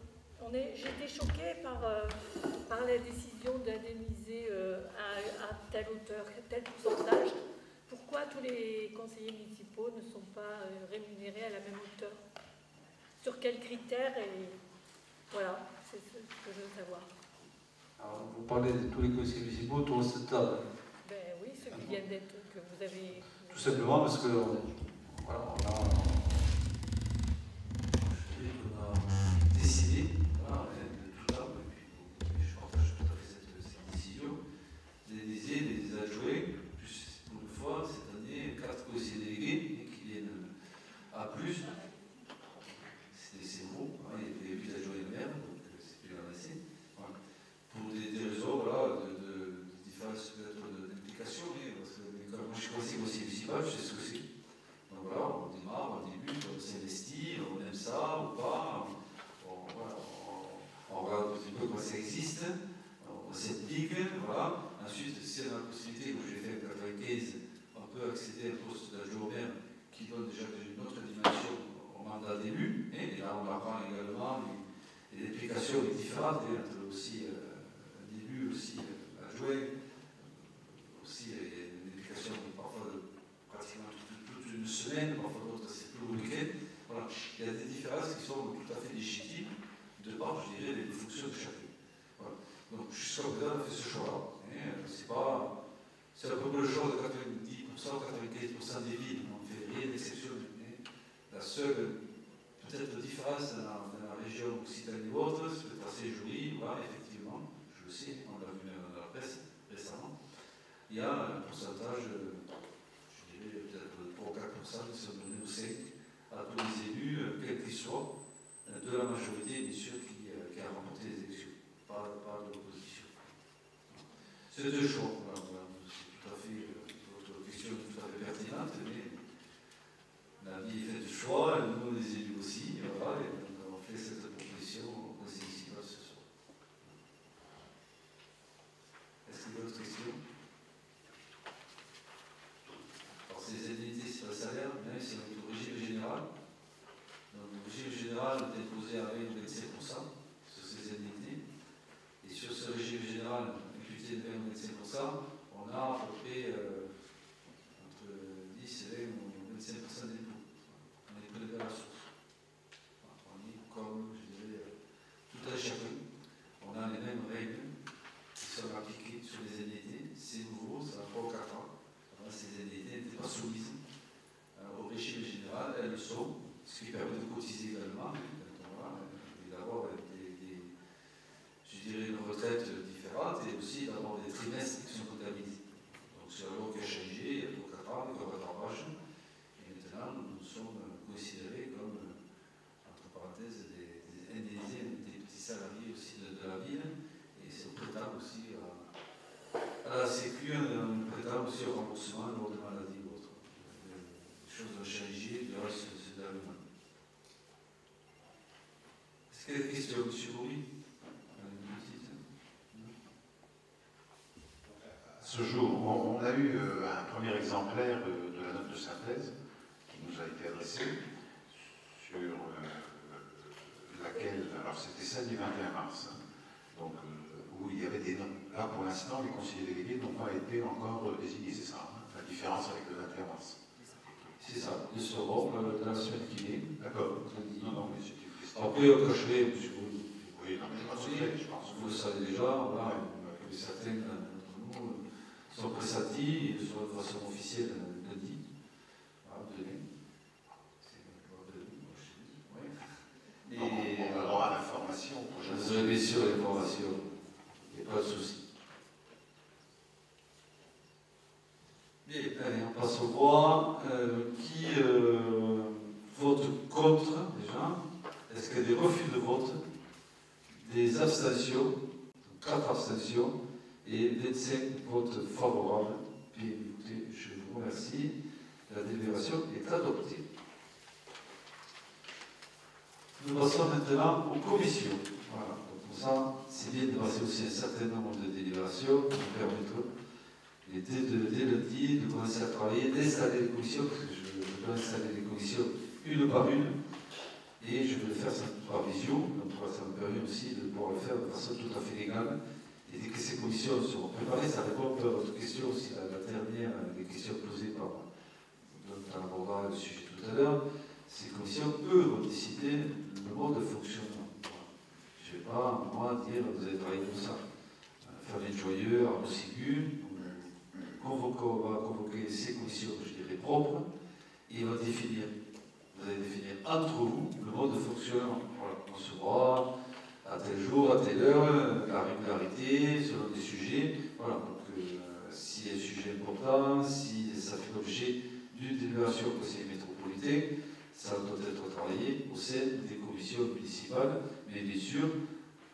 j'étais choquée par, euh, par la décision d'indemniser euh, à, à telle hauteur, tel pourcentage. Pourquoi tous les conseillers municipaux ne sont pas rémunérés à la même hauteur? Sur quels critères et voilà, c'est ce que je veux savoir. Alors, vous parlez de tous les conseillers municipaux autour de cette table. Ben oui, ceux qui viennent d'être, que vous avez. Tout simplement parce que voilà, on a, Des questions, M. Bourri À ce jour, on, on a eu euh, un premier exemplaire euh, de la note de synthèse qui nous a été adressée, sur euh, laquelle, alors c'était celle du 21 mars, hein, donc où il y avait des noms. Là, pour l'instant, les conseillers délégués n'ont pas été encore désignés, c'est ça, hein, la différence avec le 21 mars. C'est ça, ils seront dans la semaine qui vient. D'accord. Non, non, mais. Après, on cacherait, parce que vous, Oui, je pense vous le savez déjà, voilà, que certains d'entre nous euh, sont pressentis, et seront de façon officielle euh, lundi. Voilà, demain. Ouais. Donc, on- aura l'information Je prochainement. vous aurai bien sûr l'information, il n'y a pas de souci. Bien, allez, on passe au droit. Euh, qui euh, vote contre Est-ce qu'il y a des refus de vote Des abstentions Quatre abstentions et 25 votes favorables. Écoutez, je vous remercie. La délibération est adoptée. Nous passons maintenant aux commissions. Voilà, pour ça, c'est bien de passer aussi un certain nombre de délibérations qui nous permettront, et dès, de, dès de commencer à travailler, d'installer les commissions, parce que je, je installer les commissions une par une, et je vais le faire par visio, donc ça me permet aussi de pouvoir le faire de façon tout à fait légale. Et dès que ces commissions seront préparées, ça répond à votre question aussi, la, la dernière, des questions posées par, donc on le sujet tout à l'heure ces commissions, eux, vont décider le mode de fonctionnement. Je ne vais pas, moi, dire, vous avez travaillé tout ça. Euh, Fabien Joyeux, Arnaud Sigu, on va convoquer ces commissions, je dirais, propres, et on va définir, vous allez définir entre vous le mode de fonctionnement. On se voit à tel jour, à telle heure, la régularité, selon des sujets. Voilà, donc euh, si un sujet important, si ça fait l'objet d'une délibération au conseil métropolitain, ça doit être travaillé au sein des commissions municipales, mais bien sûr,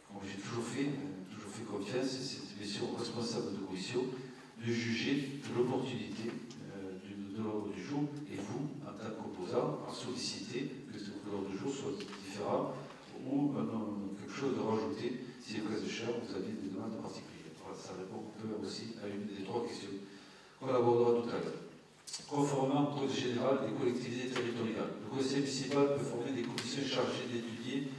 comme j'ai toujours fait, euh, toujours fait confiance, c'est bien sûr responsable de commission de juger de l'opportunité euh, de l'ordre du jour, et vous, en tant en solliciter que ce- que l'ordre du jour soit différent ou quelque chose de rajouté, si le cas échéant, vous avez des demandes particulières. Voilà, ça répond aussi à une des trois questions qu'on abordera tout à l'heure. Conformément au Code général des collectivités territoriales, le Conseil municipal peut former des commissions chargées d'étudier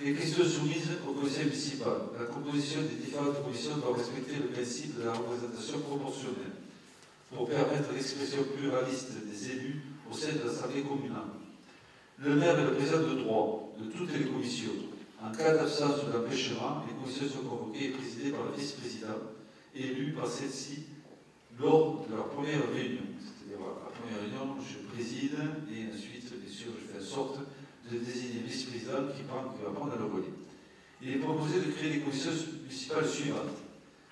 les questions soumises au Conseil municipal. La composition des différentes commissions doit respecter le principe de la représentation proportionnelle pour permettre l'expression pluraliste des élus au sein de l'Assemblée communale. Le maire est le président de droit de toutes les commissions. En cas d'absence ou d'empêchement, les commissions sont convoquées et présidées par le vice-président, élu par celle-ci lors de leur première réunion. C'est-à-dire, la première réunion, je préside et ensuite, bien sûr, je fais en sorte de désigner le vice-président qui, va prendre le relais. Il est proposé de créer les commissions municipales suivantes.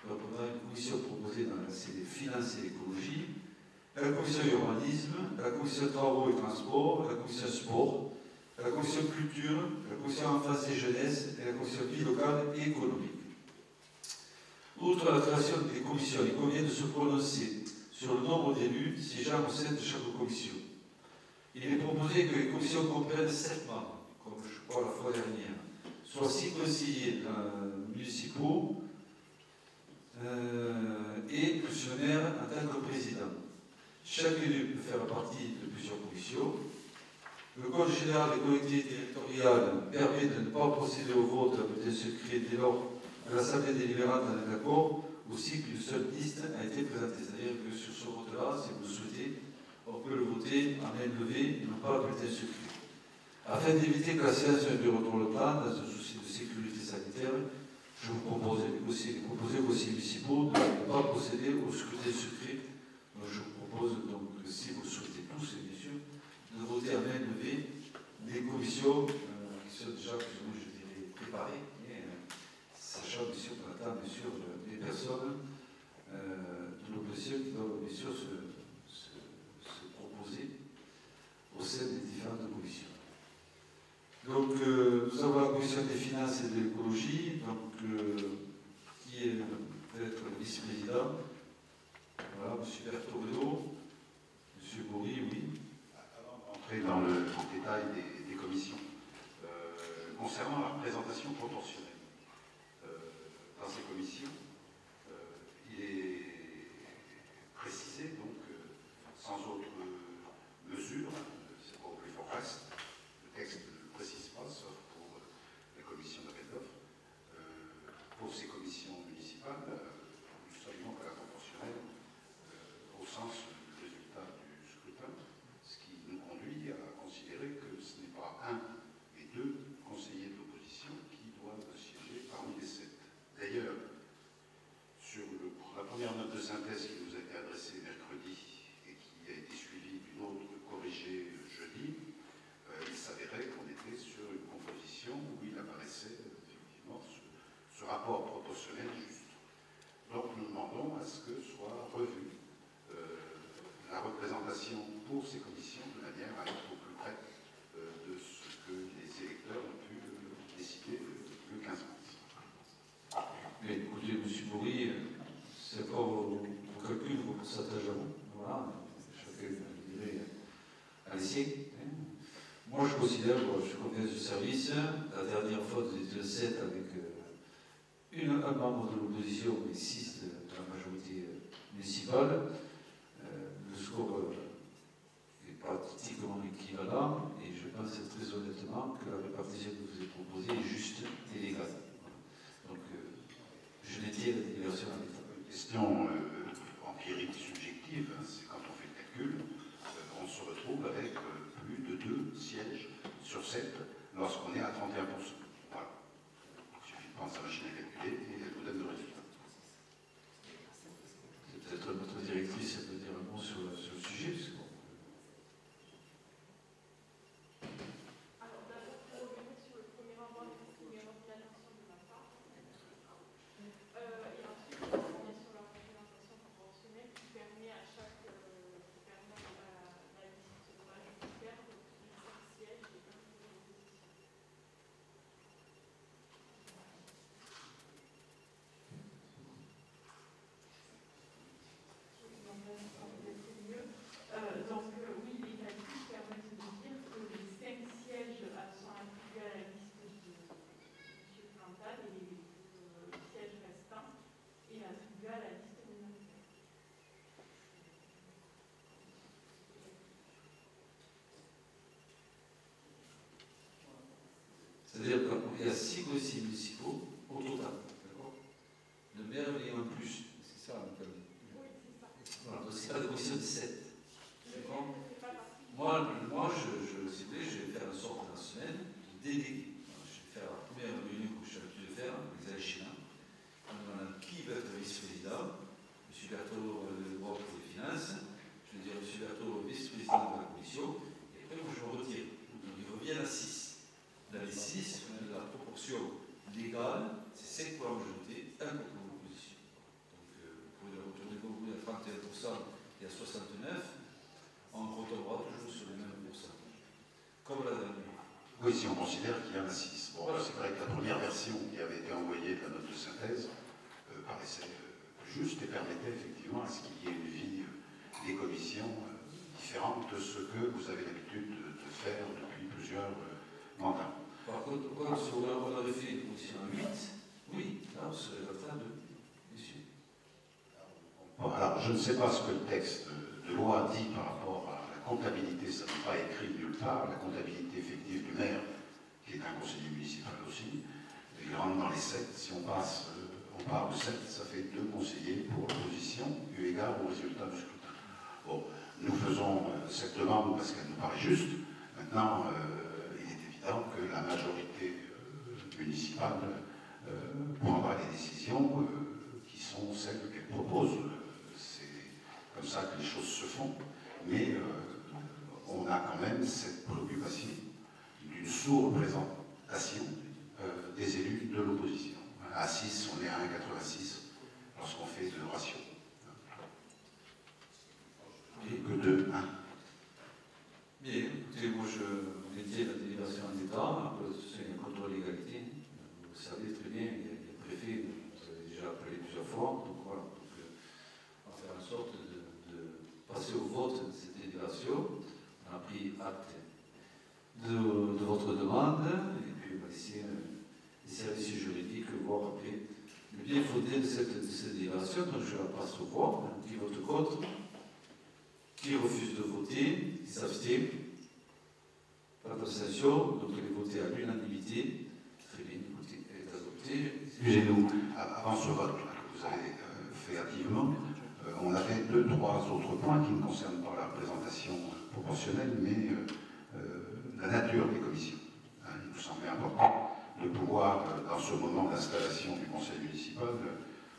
Donc, on a une commission proposée dans la les finances et l'écologie, la commission urbanisme, la commission travaux et transports, la commission sport, la commission culture, la commission enfance et jeunesse et la commission vie locale et économique. Outre la création des commissions, il convient de se prononcer sur le nombre d'élus siégeant au sein de chaque commission. Il est proposé que les commissions comprennent sept membres, comme je crois la fois dernière, soit six conseillers municipaux euh, et le en tant que président. Chaque élu peut faire partie de plusieurs commissions. Le Code général des collectivités territoriales permet de ne pas procéder au vote à bulletin secret dès lors que l'Assemblée délibérante en est d'accord aussi qu'une seule liste a été présentée. C'est-à-dire que sur ce vote-là, si vous le souhaitez, on peut le voter en main levée et non pas à bulletin secret. Afin d'éviter que la séance dure trop longtemps, dans un souci de sécurité sanitaire, je vous propose aux conseillers municipaux de ne pas procéder au scrutin secret. Donc, si vous souhaitez tous, et bien sûr, de voter à main levée des commissions euh, qui sont déjà plus ou moins, je dirais, préparées, et, euh, sachant bien sûr qu'on attend bien sûr euh, des personnes de l'opposition qui doivent bien sûr se, se- se proposer au sein des différentes commissions. Donc, nous avons la commission des finances et de l'écologie, donc, qui est peut-être vice-président. Voilà, M. Bertoldo, M. Bory, oui. Avant d'entrer dans le détail des, commissions, euh, concernant la représentation proportionnelle euh, dans ces commissions, euh, il est précisé donc sans autre mesure, c'est pas au plus fort le texte ne le précise pas, sauf pour euh, la commission d'appel d'offres. Euh, pour ces commissions municipales, euh, nous sommes donc à la proportionnelle euh, au sens du résultat du scrutin, ce qui considère, bon, je confie du service, la dernière faute était de 7 avec euh, une, un membre de l'opposition et 6 de, de la majorité euh, municipale. Euh, le score euh, est pratiquement équivalent et je pense très honnêtement que la répartition que vous avez proposée est juste et légale. Donc, euh, je détiens la délibération à l'État. Une question euh, empirique subjective, hein, c'est quand on fait le calcul, euh, on se retrouve avec euh, plus de deux sièges sur sept lorsqu'on est à 31%. Voilà. Il suffit de prendre sa machine à calculer et elle vous donne le résultat. C'est Peut-être notre directrice elle peut dire un mot sur, le- sur le sujet. parce que bon, Alors d'abord, pour revenir sur le premier envoi, il y a donc l'attention de ma part. Euh, et ensuite, on revient sur la représentation proportionnelle qui permet à chaque, euh, qui permet à la, la liste majoritaire d'obtenir cinq sièges et un pour l'opposition. Donc, là, ça va être mieux. Euh, donc euh, oui, les calculs permettent de dire que les cinq sièges euh, sont attribués à la liste de M. Plantal et les euh, sièges restants est attribué à la liste minoritaire. C'est-à-dire qu'il y a six conseillers municipaux au total. D'accord Le maire est en plus. C'est ça un peu. Oui, c'est ça. Voilà, donc c'est pas de commission de 7. Le D'accord maire ne fait pas partie. Moi, moi je, je, si vous voulez, je vais faire en sorte dans la semaine de déléguer. Je vais faire la première réunion que j'ai l'habitude de faire, avec les échéants. On demande qui veut être vice-président. M. Berthaud, euh, le droit pour les finances. Je vais dire M. Berthaud, vice-président de la commission. Et après, moi, je me retire. Donc, il revient à 6. Dans les 6, on a la proportion légale, c'est 5 pour la majorité, 1 pour l'opposition. Donc, euh, vous pouvez le retourner comme vous voulez à 31% et à 69 on retombera toujours sur les mêmes pourcentages. Comme la dernière. Oui, si on considère qu'il y. Bon, c'est vrai que la première version qui avait été envoyée de la note de synthèse euh, paraissait euh, juste et permettait effectivement à ce qu'il y ait une vie euh, des commissions différente de ce que vous avez l'habitude de, de faire depuis plusieurs mandats. Par contre, si on on avait fait une commission à 8, oui, là, on serait à fin de. Bien sûr. Bon, alors, je ne sais pas ce que le texte de loi dit par rapport à la comptabilité, ça n'est pas écrit nulle part, la comptabilité effective du maire, qui est un conseiller municipal aussi, il rentre dans les sept, si on passe, euh, on part de sept, ça fait deux conseillers pour l'opposition, eu égard au résultat du scrutin. Bon, nous faisons euh, cette demande parce qu'elle nous paraît juste, maintenant, euh, il est évident que la majorité municipale prendra les décisions qui sont celles qu'elle propose. C'est comme ça que les choses se font. Mais on a quand même cette préoccupation d'une sous-représentation euh, des élus de l'opposition. À 6, on est à 1,86 lorsqu'on fait le ratio. Et que de 1. Bien, écoutez, moi, je détiens la délibération en état, c'est un contrôle d'égalité. Vous savez très bien, il y a il y a le préfet, vous avez déjà appelé plusieurs fois, donc voilà. Donc, euh, on va faire en sorte de, de passer au vote de cette délibération. On a pris acte de, votre demande, et puis laisser euh, les services juridiques voir après le bien fondé de cette, de. Donc je la passe au vote, qui vote contre, qui refuse de voter, qui s'abstient. Pas d'abstention, donc elle est votée à l'unanimité. Très bien, est adoptée. Excusez-nous, avant ce vote que vous avez euh, fait activement, euh, on avait deux, trois autres points qui ne concernent pas la représentation proportionnelle, mais la nature des commissions. Hein, il nous semblait important de pouvoir, euh, dans ce moment d'installation du conseil municipal,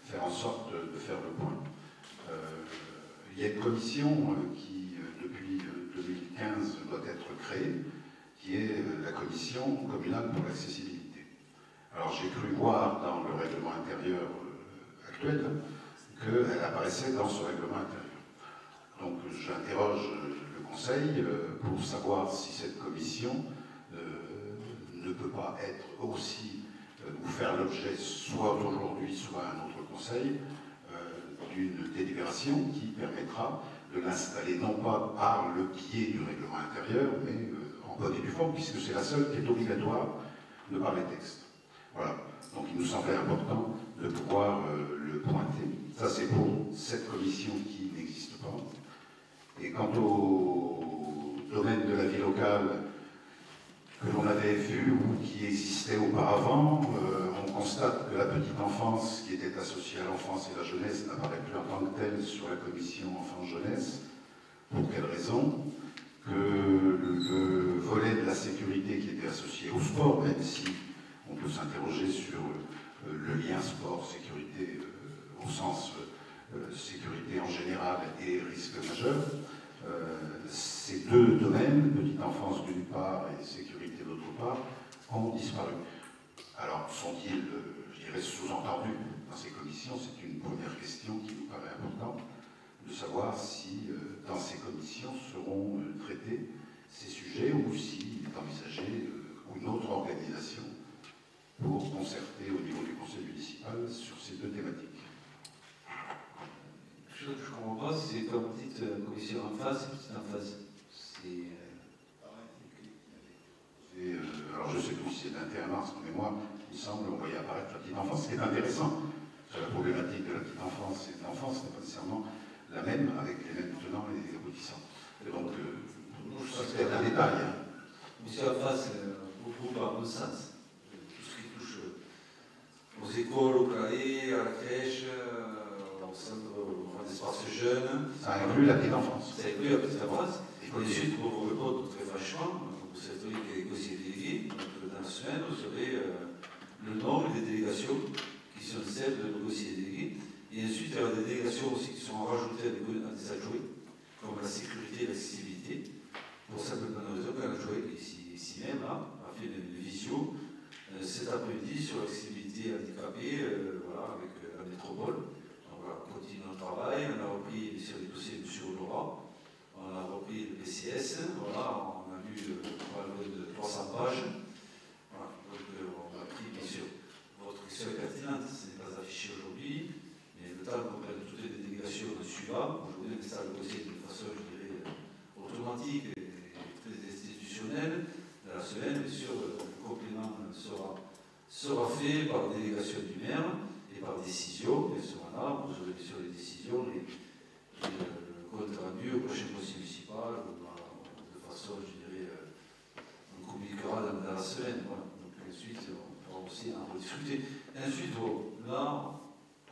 faire en sorte de, faire le point. Euh, il y a une commission euh, qui, depuis euh, 2015, doit être créée, qui est la commission communale pour l'accessibilité. Alors j'ai cru voir dans le règlement intérieur actuel qu'elle apparaissait dans ce règlement intérieur. Donc j'interroge Conseil euh, pour savoir si cette commission euh, ne peut pas être aussi, euh, ou faire l'objet soit aujourd'hui, soit à un autre Conseil, d'une délibération qui permettra de l'installer non pas par le biais du règlement intérieur, mais en bonne et due forme, puisque c'est la seule qui est obligatoire de par les textes. Voilà. Donc il nous semblait important de pouvoir le pointer. Ça, c'est pour cette commission qui. Et quant au domaine de la vie locale que l'on avait vu ou qui existait auparavant, euh, on constate que la petite enfance qui était associée à l'enfance et la jeunesse n'apparaît plus en tant que telle sur la commission enfance-jeunesse. Pour quelle raison? Que le volet de la sécurité qui était associé au sport, même si on peut s'interroger sur euh, le lien sport-sécurité euh, au sens sécurité en général et risque majeur. ces deux domaines, petite enfance d'une part et sécurité d'autre part, ont disparu. Alors, sont-ils, je dirais, sous-entendus dans ces commissions? C'est une première question qui nous paraît importante, de savoir si dans ces commissions seront traités ces sujets ou s'il est envisagé une autre organisation pour concerter au niveau du conseil municipal sur ces deux thématiques. Je ne comprends pas, c'est comme vous dites, euh, commission en face et petite en face. C'est. Euh, alors je ne sais plus si c'est d'un mars, mais moi, il me semble, on voyait apparaître la petite enfance. Ce qui est intéressant sur la problématique de la petite enfance et de l'enfance n'est pas nécessairement la même avec les mêmes tenants et les aboutissants. Et donc, euh, c'est un détail. Hein. Face, euh, beaucoup par bon sens aux écoles, au carré, à la crèche, euh, au centre d'espace jeune. Ça inclut la petite enfance. Ça inclut la petite enfance. Et ensuite, pour vous répondre très franchement, vous savez qu'il a négocié délégués, donc dans la semaine, vous aurez euh, le nombre des délégations qui sont celles de négocier délégués. Et ensuite, il y aura des délégations aussi qui seront rajoutées à des, à des adjoints, comme la sécurité et l'accessibilité, pour simplement raison qu'un adjoint, ici, ici même, là, a fait une, une visio euh, cet après-midi sur l'accessibilité handicapée euh, voilà, avec euh, la métropole. Donc voilà, on continue notre travail. On a repris sur les dossiers de M. Laura. On a repris le PCS. Voilà, on a lu loin de 300 pages. Voilà, donc on a pris, bien sûr, votre question est pertinente. Ce n'est pas affiché aujourd'hui. Mais le temps qu'on prenne toutes les délégations de suivant, aujourd'hui on installe le dossier d'une façon, je dirais, automatique et très institutionnelle. De la semaine, bien sûr, complément sera, sera fait par délégation du maire et par décision. Et ce moment-là, vous aurez sur les décisions les, les, le compte rendu au prochain municipal, de façon, je dirais, euh, on communiquera dans, la semaine. Donc ensuite, on pourra aussi en rediscuter. Ensuite, là,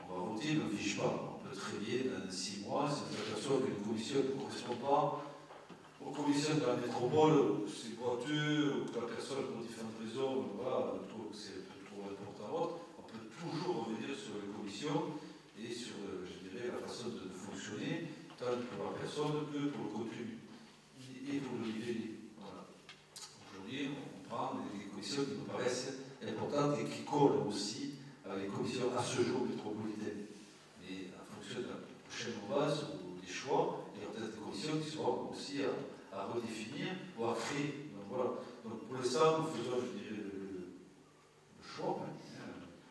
on va voter, ne fiche pas. On peut très bien, dans six mois, si on s'aperçoit qu'une commission ne correspond pas aux commissions de la métropole, c'est boiteux, ou que la personne, pour différentes raisons, voilà, trouve que c'est trop important toujours revenir sur les commissions et sur, euh, je dirais, la façon de, fonctionner, tant pour la personne que pour le contenu et pour le niveau. Voilà. Aujourd'hui, on prend des commissions qui nous paraissent importantes et qui collent aussi à les commissions à ce jour métropolitaines. Mais en fonction de la prochaine base ou des choix, il y a peut-être des commissions qui seront aussi à redéfinir ou à créer. Donc voilà. Donc pour l'instant, nous faisons, je dirais, le, choix,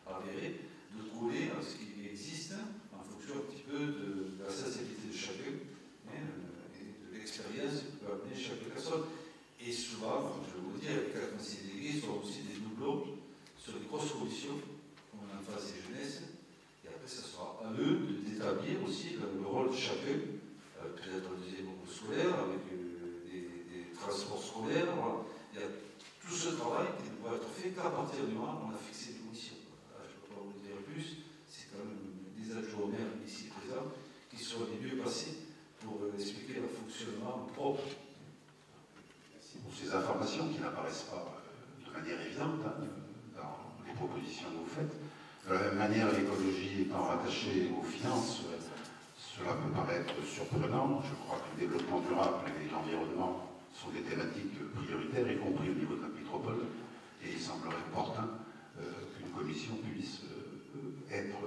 avéré, de coller à ce qui existe en fonction un petit peu de, la sensibilité de chacun hein, et de l'expérience que peut amener chaque personne. Et souvent, je vais vous dire, la conseil délégués, sont aussi des doublons sur les grosses commissions, comme en phase des jeunesse. Et après, ce sera à eux d'établir aussi le, le, rôle de chacun, euh, peut-être le deuxième groupe scolaire, avec euh, transport scolaire. Voilà. Il y a tout ce travail qui ne pourra être fait qu'à partir du moment où on a fixé des conditions. Voilà, je ne peux pas vous le dire plus, c'est quand ici présents qui seront les mieux placés pour euh, expliquer le fonctionnement propre. Merci pour ces informations qui n'apparaissent pas euh, de manière évidente hein, dans les propositions que vous faites. De la même manière, l'écologie étant rattachée aux finances, euh, cela peut paraître surprenant. Je crois que le développement durable et l'environnement sont des thématiques prioritaires, y compris au niveau de la métropole, et il semblerait important qu'une commission puisse être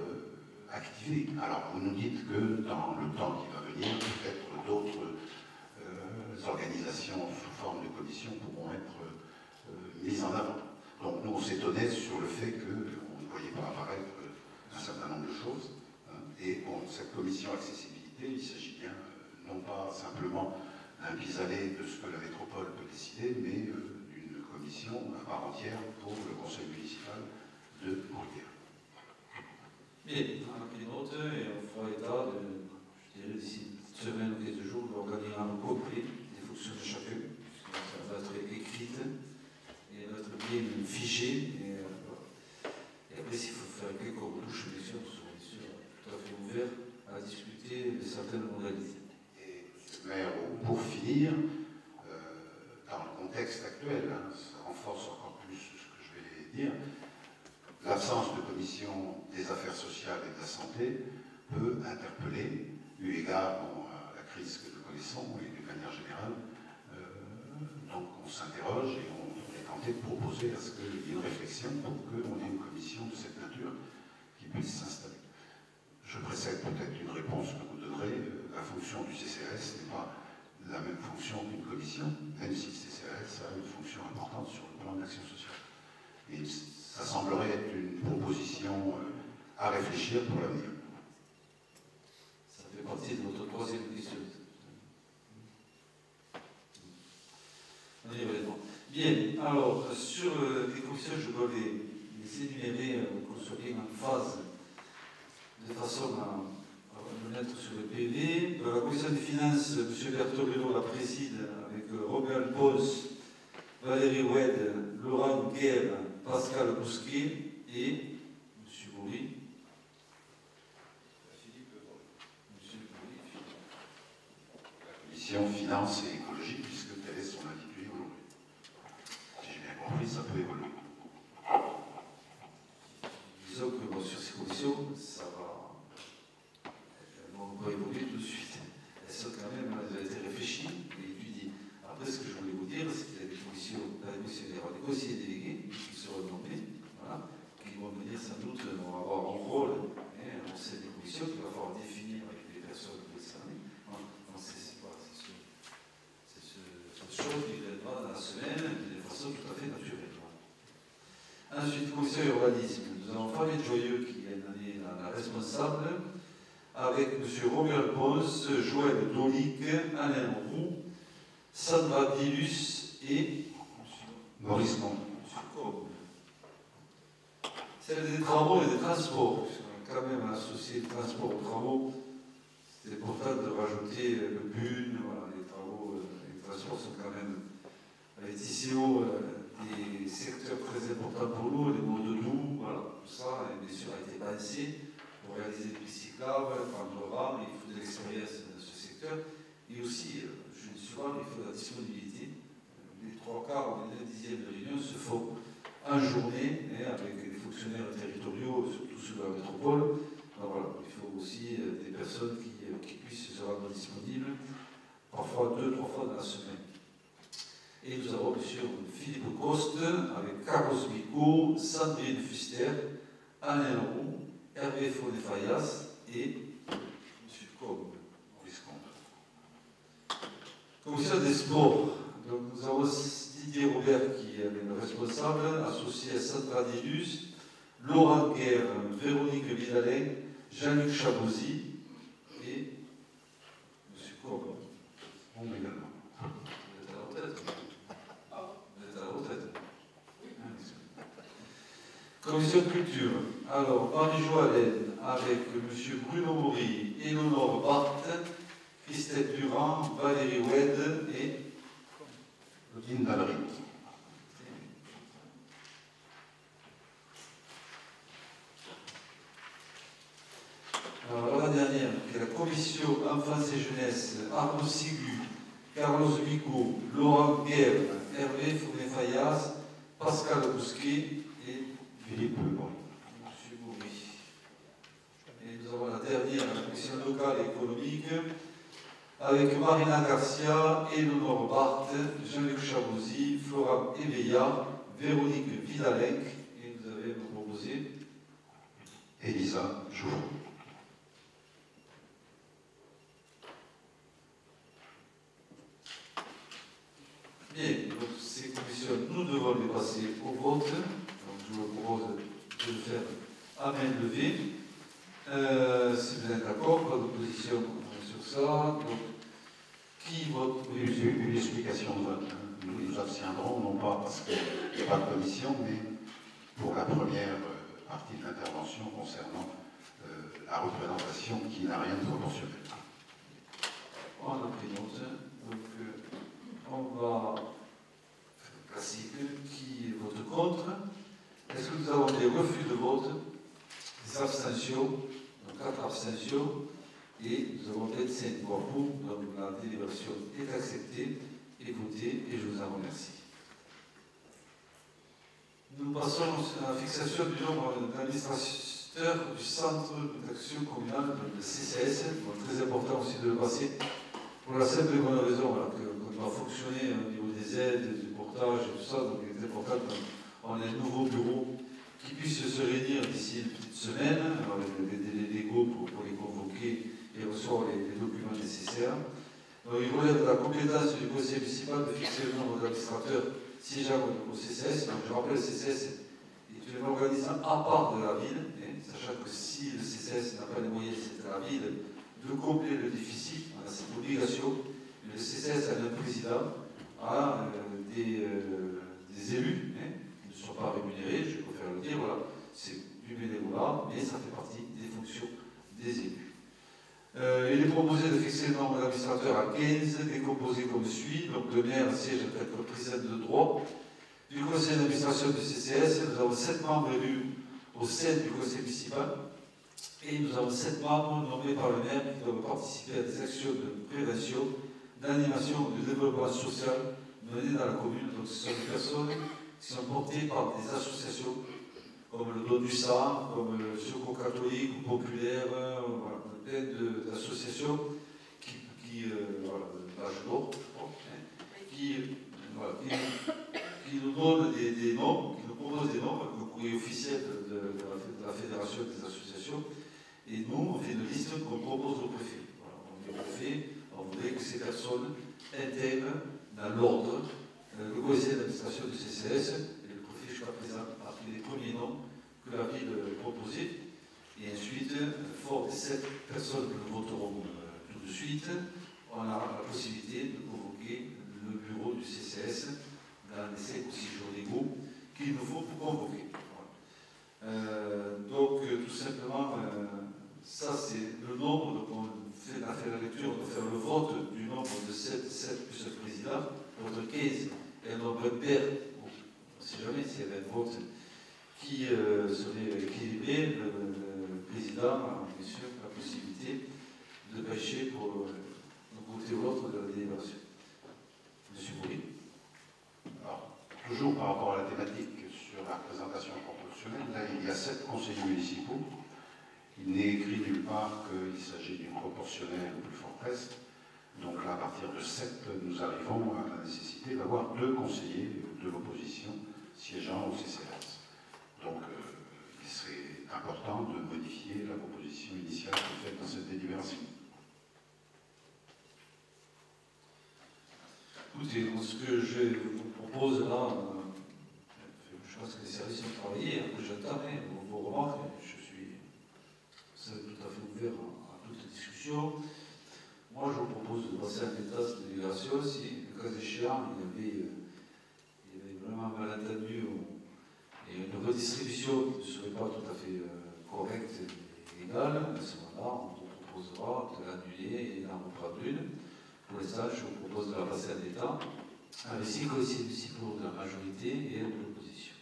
alors vous nous dites que dans le temps qui va venir, peut-être d'autres euh, organisations sous forme de commissions pourront être euh, mises en avant. Donc nous on s'étonnait sur le fait qu'on ne voyait pas apparaître euh, un certain nombre de choses. Hein. Et cette commission accessibilité, il s'agit bien non pas simplement d'un pis-aller de ce que la métropole peut décider, mais d'une commission à part entière pour le conseil municipal de Bourguière. Et à et on fera état de, je dirais, d'ici une semaine ou quelques jours, l'organigramme complet des fonctions de chacun. Ça va être écrite et va être bien figée. Et, euh, après, s'il faut faire quelques retouches, bien sûr, on sûr tout à fait ouvert à discuter de certaines modalités. Et pour finir, euh, dans le contexte actuel, hein, ça renforce encore plus ce que je vais dire, l'absence de commission des affaires sociales et de la santé peut interpeller, eu égard bon, à la crise que nous connaissons et d'une manière générale. Euh, donc on s'interroge et on, est tenté de proposer à ce qu'il y ait une réflexion pour qu'on ait une commission de cette nature qui puisse s'installer. Je précède peut-être une réponse que vous donnerez. La fonction du CCRS n'est pas la même fonction qu'une commission, même si le CCRS a une fonction importante sur le plan de l'action sociale. Et ça semblerait être une proposition. Euh, à réfléchir pour l'avenir. Ça fait partie de notre troisième question. Bien, alors, sur euh, les commissions, je dois les, énumérer, euh, consolider en phase, de façon à, à mettre sur le PV. Euh, la commission des finances, euh, M. Bertolino la préside avec Robert Pons, Valérie Wed, Laurent Guerre, Pascal Bousquet et mais pour la première euh, partie de l'intervention concernant euh, la représentation qui n'a rien de proportionnel. On a pris note. Donc, euh, on va classique. Qui vote contre Est-ce que nous avons des refus de vote? Des abstentions? Donc, quatre abstentions. Et nous avons 25 voix pour. Donc, la délibération est acceptée et votée. Et je vous en remercie. Nous passons à la fixation du nombre d'administrateurs du centre d'action communale de CCS. Très important aussi de le passer. Pour la simple et bonne raison qu'on doit fonctionner au niveau des aides, du portage et tout ça, donc il est important qu'on ait un nouveau bureau qui puisse se réunir d'ici une petite semaine, avec des délais légaux pour, pour les convoquer et recevoir les, les documents nécessaires. Donc il relève de la compétence du conseil municipal de fixer le nombre d'administrateurs siégeant au CCS. Je rappelle, le CCS est un organisme à part de la ville, hein, sachant que si le CCS n'a pas les moyens, c'est à la ville de combler le déficit, on a cette obligation. Le CCS a un président, a euh, des, euh, des élus hein, qui ne sont pas rémunérés, je préfère le dire, voilà, c'est du bénévolat, mais ça fait partie des fonctions des élus. Euh, il est proposé de fixer le nombre d'administrateurs à 15, décomposé comme suit. Donc le maire siège tant que président de droit du conseil d'administration du CCS. Nous avons 7 membres élus au sein du conseil municipal. Et nous avons sept membres nommés par le maire qui doivent participer à des actions de prévention, d'animation et de développement social menées dans la commune. Donc ce sont des personnes qui sont portées par des associations comme le Don du Sang, comme le Secours catholique ou populaire, euh, d'associations euh, qui, qui, nous donnent des, noms, qui nous proposent des noms, le courrier officiel de, la, Fédération des associations. Et nous, on fait une liste qu'on propose au préfet. On dit on voudrait que ces personnes intègrent dans l'ordre euh, le conseil d'administration du CCS. Et le préfet, jusqu'à présent, a les premiers noms que la ville proposait. Et ensuite, fort de sept personnes que nous voterons euh, tout de suite, on a la possibilité de convoquer le bureau du CCS dans les 5 ou 6 jours légaux qu'il nous faut pour convoquer. Euh, donc, euh, tout simplement, ça c'est le nombre, donc on fait, la lecture, on va faire le vote du nombre de 7, 7 plus le président, contre 15 et un nombre bon, on ne sait jamais s'il y avait un vote qui serait équilibré, président a bien sûr la possibilité de pêcher pour euh, le côté ou l'autre de la délibération. Monsieur Bourri. Alors, toujours par rapport à la thématique sur la représentation proportionnelle, là, il y a sept conseillers municipaux. Il n'est écrit nulle part qu'il s'agit d'une proportionnelle plus fort reste. Donc là, à partir de 7, nous arrivons à la nécessité d'avoir deux conseillers de l'opposition siégeant au CCS. Donc euh, il serait important de modifier la proposition initiale faite dans cette délibération. Écoutez, ce que je vous propose là, euh, je pense que les services ont travaillé, après j'attends hein, de l'annuler et la reprendre une. Pour les stages, je vous propose de la passer à l'État, avec 5 pour de la majorité et de l'opposition.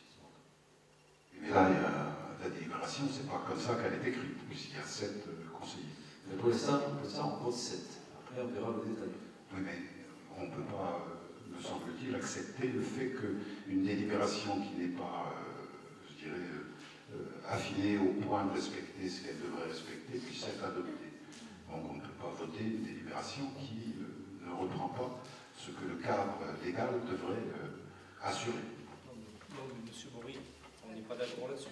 Mais là, il y a la délibération, c'est pas comme ça qu'elle est écrite, puisqu'il y a 7 euh, conseillers. Mais pour l'instant, on compte 7. Après, on verra le détail. Oui, mais on ne peut pas, euh, me semble-t-il, accepter le fait qu'une délibération qui n'est pas, euh, je dirais, affinée au point de respecter ce qu'elle devrait respecter puisse être adoptée. Donc on ne peut pas voter une délibération qui euh, ne reprend pas ce que le cadre légal devrait euh, assurer. Donc, Monsieur Bory, on n'est pas d'accord là-dessus.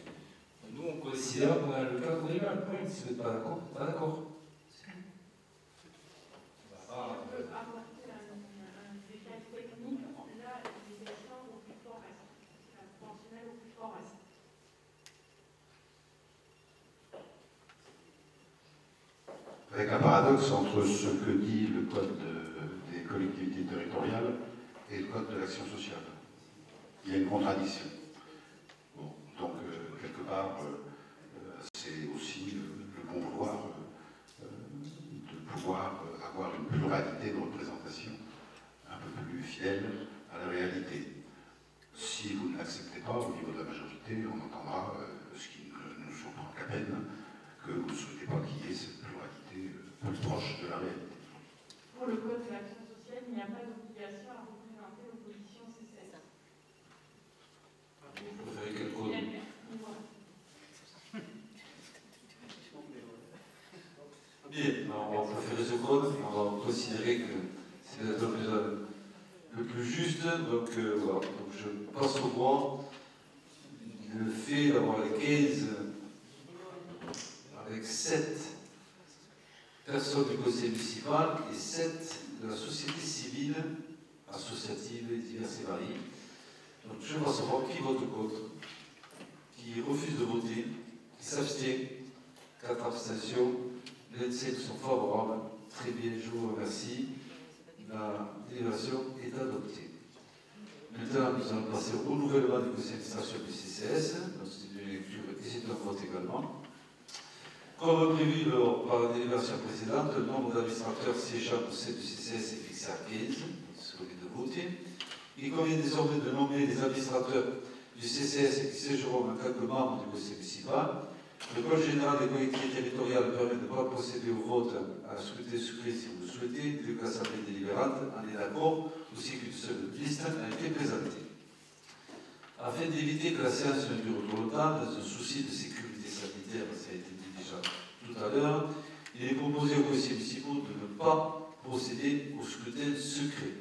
Nous, on Considère considère qu'on a le cadre légal. Si vous n'êtes pas d'accord, pas d'accord. Ah, On peut apporter un, un détail technique, là, les élections au plus fort reste. C'est la proportionnelle au plus fort reste. Avec un paradoxe entre ce que dit le code de- des collectivités territoriales et le code de l'action sociale. Il y a une contradiction. Bon, donc, euh, quelque part, euh, euh, c'est aussi le, bon vouloir de pouvoir avoir une pluralité de représentation un peu plus fidèle à la réalité. Si vous ne pas au niveau de la majorité, on entendra ce qui ne nous surprend qu'à peine, que vous ne souhaitez pas qu'il y ait cette plus proche de la réalité. Pour le code de l'action sociale, il n'y a pas d'obligation à représenter l'opposition CCS. Vous préférez quel code? Bien. On va préférer ce code, on va considérer que c'est le plus, euh, le plus juste, donc euh, voilà. Donc je passe au droit. Le fait d'avoir les 15 avec 7 personnes du conseil municipal et 7 de la société civile, associative et diverses et variées. Donc je au droit qui vote contre, qui refuse de voter, qui s'abstient, 4 abstentions. Les 27 sont favorables. Très bien, je vous remercie. La délibération est adoptée. Maintenant, nous allons passer au renouvellement du conseil d'administration du CCS. C'est une lecture et c'est un vote également. Comme prévu par la délibération précédente, le nombre d'administrateurs siégeant au sein du CCS est fixé à 15. Souhaitez de voter. Il convient désormais de nommer les administrateurs du CCS qui siégeront en tant que membres du conseil municipal. Le Code général des collectivités territoriales permet de ne pas procéder au vote à scrutin secret si vous le souhaitez, dès que l'Assemblée délibérante en est d'accord, aussi qu'une seule liste a été présentée. Afin d'éviter que la séance ne dure trop longtemps, dans un souci de sécurité sanitaire, ça a été tout à l'heure, il est proposé aux conseillers municipaux de ne pas procéder au scrutin secret.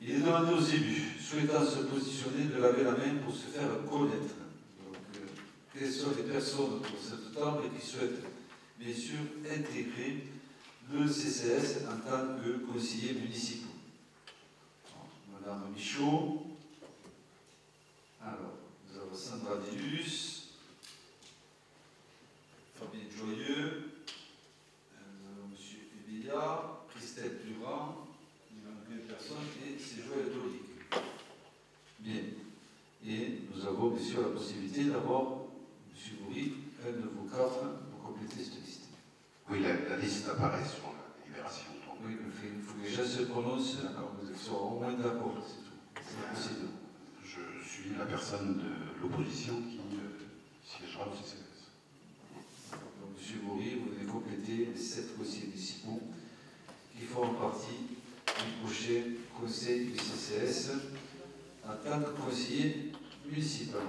Il est demandé aux élus souhaitant se positionner de laver la main pour se faire connaître. Donc, euh, quelles sont les personnes pour cette table qui souhaitent, bien sûr, intégrer le CCS en tant que conseiller municipaux Madame Michaud. Alors, nous avons Sandra Dillus, Fabien Joyeux, euh, nous avons M. Ébilla, Christelle Durand, il manque une personne et c'est Joël Dolic. Bien. Et nous avons bien sûr la possibilité d'avoir M. Bourri, un de vos quatre, pour compléter cette liste. Oui, la, la liste apparaît sur la délibération. donc. Oui, il faut- il faut que les gens se prononcent, qu'ils soient au moins d'accord, c'est tout. C'est possible. Je suis la personne de l'opposition qui euh, siégera au CCS. M. Bourri, vous devez compléter les sept conseillers municipaux qui feront partie du prochain conseil du CCS en tant que conseiller municipal.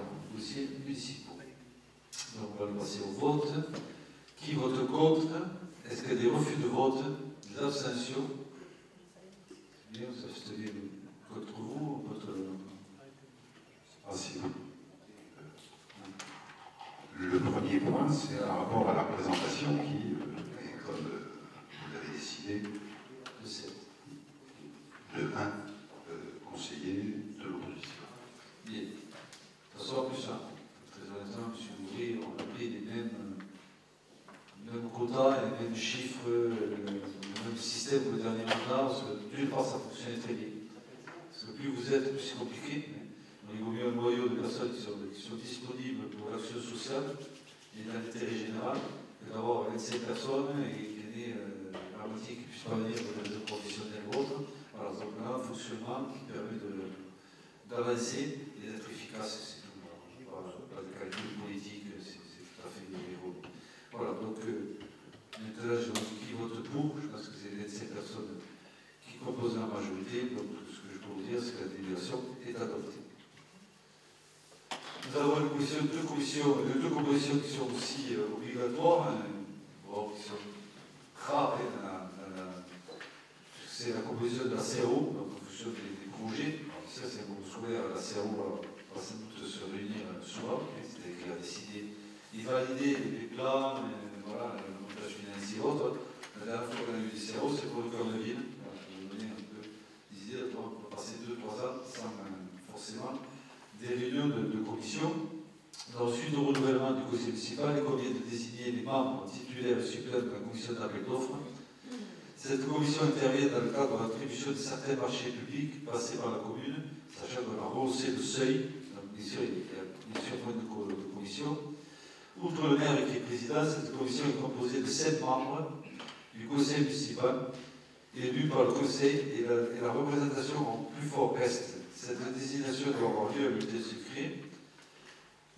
Donc, on va le passer au vote. Qui vote contre? Est-ce qu'il y a des refus de vote Des abstentions? Bien, contre vous ou contre si vous- Le premier point, c'est par rapport à la représentation qui, euh, est comme euh, vous l'avez décidé, le 7 de un euh, conseiller de l'opposition. Bien. De toute façon, en plus, hein, très honnêtement, M. Bourri, on a pris les mêmes, mêmes quotas les mêmes chiffres, euh, le même système que le dernier mandat, parce que d'une part, ça fonctionnait très bien. Parce que plus vous êtes, plus c'est compliqué. Mais mieux un noyau de personnes qui sont, disponibles pour l'action sociale et dans l'intérêt général que d'avoir 25 personnes et qu'il y en ait euh, la moitié qui ne puissent pas venir pour des raisons professionnelles ou autres. Voilà, donc on a un fonctionnement qui permet d'avancer et d'être efficace, c'est tout. Voilà, pas de calcul politique, c'est tout à fait héros. Voilà, donc euh, maintenant je vois qui vote pour, je pense que c'est les 25 personnes qui composent la majorité, donc ce que je peux vous dire, c'est que la délégation est adoptée. Nous avons une commission, deux, commissions, deux compositions qui sont aussi euh, obligatoires, hein, qui sont rares hein, c'est la composition de la CRO, en fonction des, des projets. Alors, ça, c'est groupe scolaire, la CRO va, va sans doute se réunir euh, souvent, c'est-à-dire qu'il a décidé de valider les plans, euh, voilà, le montage financier et autres. La dernière fois qu'on a eu des CRO, c'est pour le cœur de ville. Pour vous donner un peu des idées, on va passer 2-3 ans sans euh, forcément des réunions de, commission. Dans le suite au renouvellement du conseil municipal, il convient de désigner les membres titulaires suppléants de la commission d'appel d'offres Cette commission intervient dans le cadre de l'attribution de certains marchés publics passés par la commune, sachant qu'on a rehaussé le seuil, donc bien sûr, il y a de, de commissions. Outre le maire qui est président, cette commission est composée de sept membres du conseil municipal, élus par le conseil et la, et la représentation en plus fort reste. Cette désignation doit avoir lieu à l'unité secret,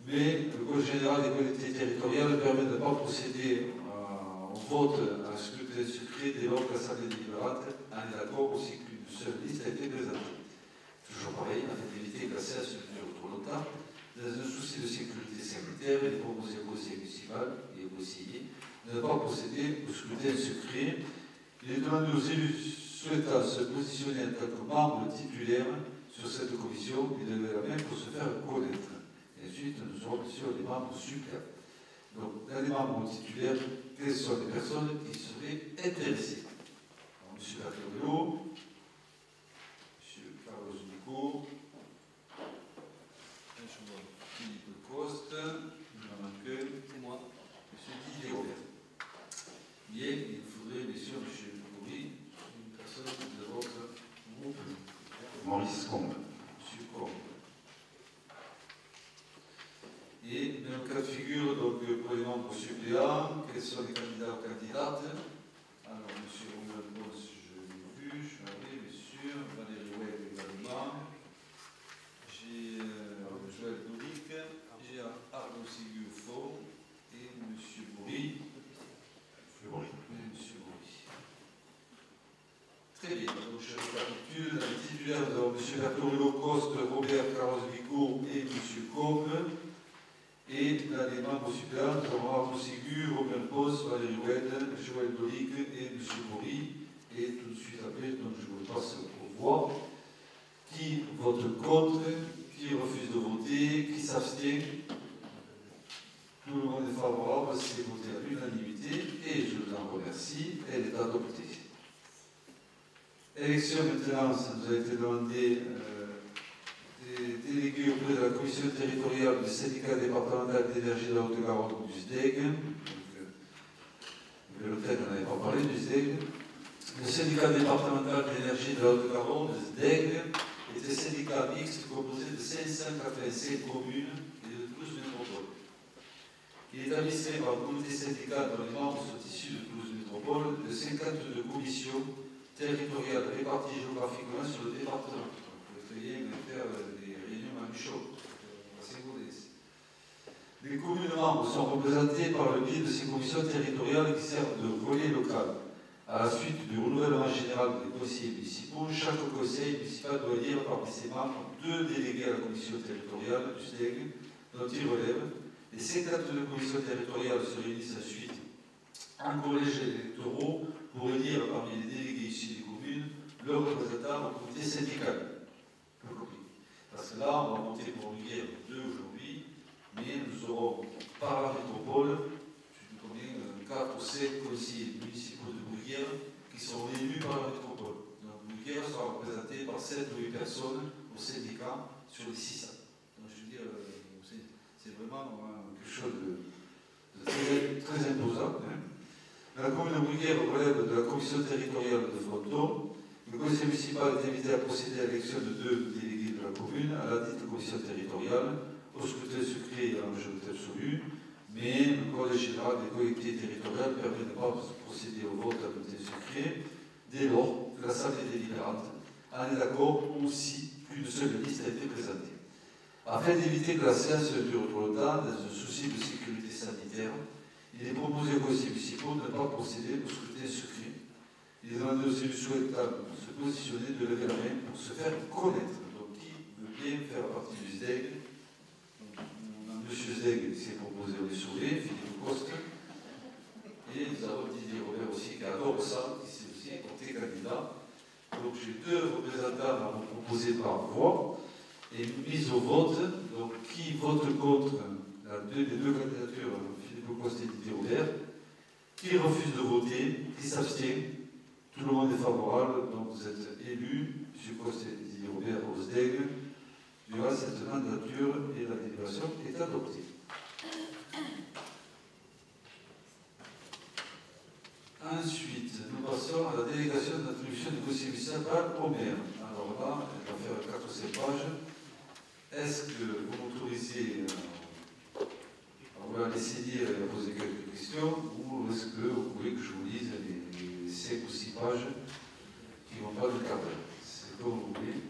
mais le Code général des collectivités territoriales permet de ne pas procéder au vote à un scrutin secret dès lors que l'Assemblée délibérante en est d'accord aussi qu'une seule liste a été présentée. Toujours pareil, afin d'éviter que la séance ne dure trop longtemps, dans un souci de sécurité sanitaire, il est proposé au conseil municipal et au de ne pas procéder au scrutin secret. Il est demandé aux élus souhaitant se positionner en tant que membres titulaires sur cette commission de lever la main pour se faire connaître. Et ensuite, nous aurons bien sûr les membres suppléants. Donc, dans les membres titulaires, quelles sont les personnes qui seraient intéressées? Monsieur Patriolo, Monsieur Carlos Nico, Monsieur Philippe Coste, il en manque un, C'est moi. Monsieur Didier Robert. Bien, il faudrait bien sûr, Monsieur Bourri, une personne de votre groupe, Maurice Combe. Monsieur Combe. Et même cas de figure, donc euh, pour les membres suppléants, quels sont les candidats ou candidates Alors, Monsieur Romuald Boss, je l'ai vu, je suis allé, bien sûr, Valérie Webb également. J'ai euh, Joël Doric, j'ai Arnaud Ségu au fond, et Monsieur Bourri. Monsieur Bory. Oui, Monsieur Bourri. Très bien, donc je récapitule les titulaires de M. Bertorello Robert Carlos Vico et M. Combe. Et dans les membres suppléants, nous avons Ségur, Robert Pos, Valérie Wed, Joël Dolic et M. Bory. Et tout de suite après, donc je vous passe aux voix. Qui vote contre Qui refuse de voter Qui s'abstient? Tout le monde est favorable, c'est voté à l'unanimité et je vous en remercie. Elle est adoptée. Élection maintenant, ça nous a été demandé euh, des délégués auprès de la commission territoriale du syndicat départemental d'énergie de la Haute-Garonne du SDEG. Le pas parlé du SDEG. Le syndicat départemental d'énergie de la Haute-Garonne, le SDEG, est un syndicat mixte composé de 585 communes et de 12 métropoles. Il est administré par le comité syndical dont les membres sont issus de 12 métropoles, de 52 commissions territoriales réparties géographiquement sur le département. Vous Les communes membres sont représentées par le biais de ces commissions territoriales qui servent de relais local. À la suite du renouvellement général des conseillers municipaux, chaque conseil municipal doit élire parmi ses membres deux délégués à la commission territoriale du SDEG, dont il relève. Les 52 commissions territoriales se réunissent ensuite en collège électoraux pour élire parmi les délégués issus des communes leurs représentants au comité syndical. Parce que là, on va monter pour guerre deux aujourd'hui, mais nous aurons par la métropole, connais, 4 ou 7 conseillers municipaux de Bruguière qui seront élus par la métropole. Donc Bruguière sera représentée par 7 ou 8 personnes au syndicat sur les 600. Donc je veux dire, euh, c'est- vraiment euh, quelque chose de, très, imposant. La commune de Bruguière relève de la commission territoriale de Fronton. Le conseil municipal est invité à procéder à l'élection de deux délégués commune à la dite commission territoriale, au scrutin secret et à la majorité absolue, mais le code général des collectivités territoriales permet de ne pas procéder au vote à bulletin secret dès lors que l'Assemblée délibérante en est d'accord ou si une seule liste a été présentée. Afin d'éviter que la séance dure trop longtemps, dans un souci de sécurité sanitaire, il est proposé aux conseils municipaux de ne pas procéder au scrutin secret. Il est demandé aux élus souhaitants de se positionner, de lever la pour se faire connaître. Faire partie du a Monsieur Zeg s'est proposé au sauver, Philippe Coste. Et nous avons Didier Robert aussi, qui adore ça, qui s'est aussi porté candidat. Donc j'ai deux représentants à vous proposer par voix et mise au vote. Donc qui vote contre les deux candidatures, Philippe Coste et Didier Robert? Qui refuse de voter? Qui s'abstient? Tout le monde est favorable, donc vous êtes élus, M. Coste et Didier Robert au SDEG. Durant cette mandature et la délibération est adoptée. Ensuite, nous passons à la délégation d'attribution du conseil municipal au maire. Alors là, on va faire 4 ou 5 pages. Est-ce que vous m'autorisez euh, à vous la laisser dire et à poser quelques questions ou est-ce que vous voulez que je vous lise les, 5 ou 6 pages qui ne vont pas de cadre? C'est comme vous voulez.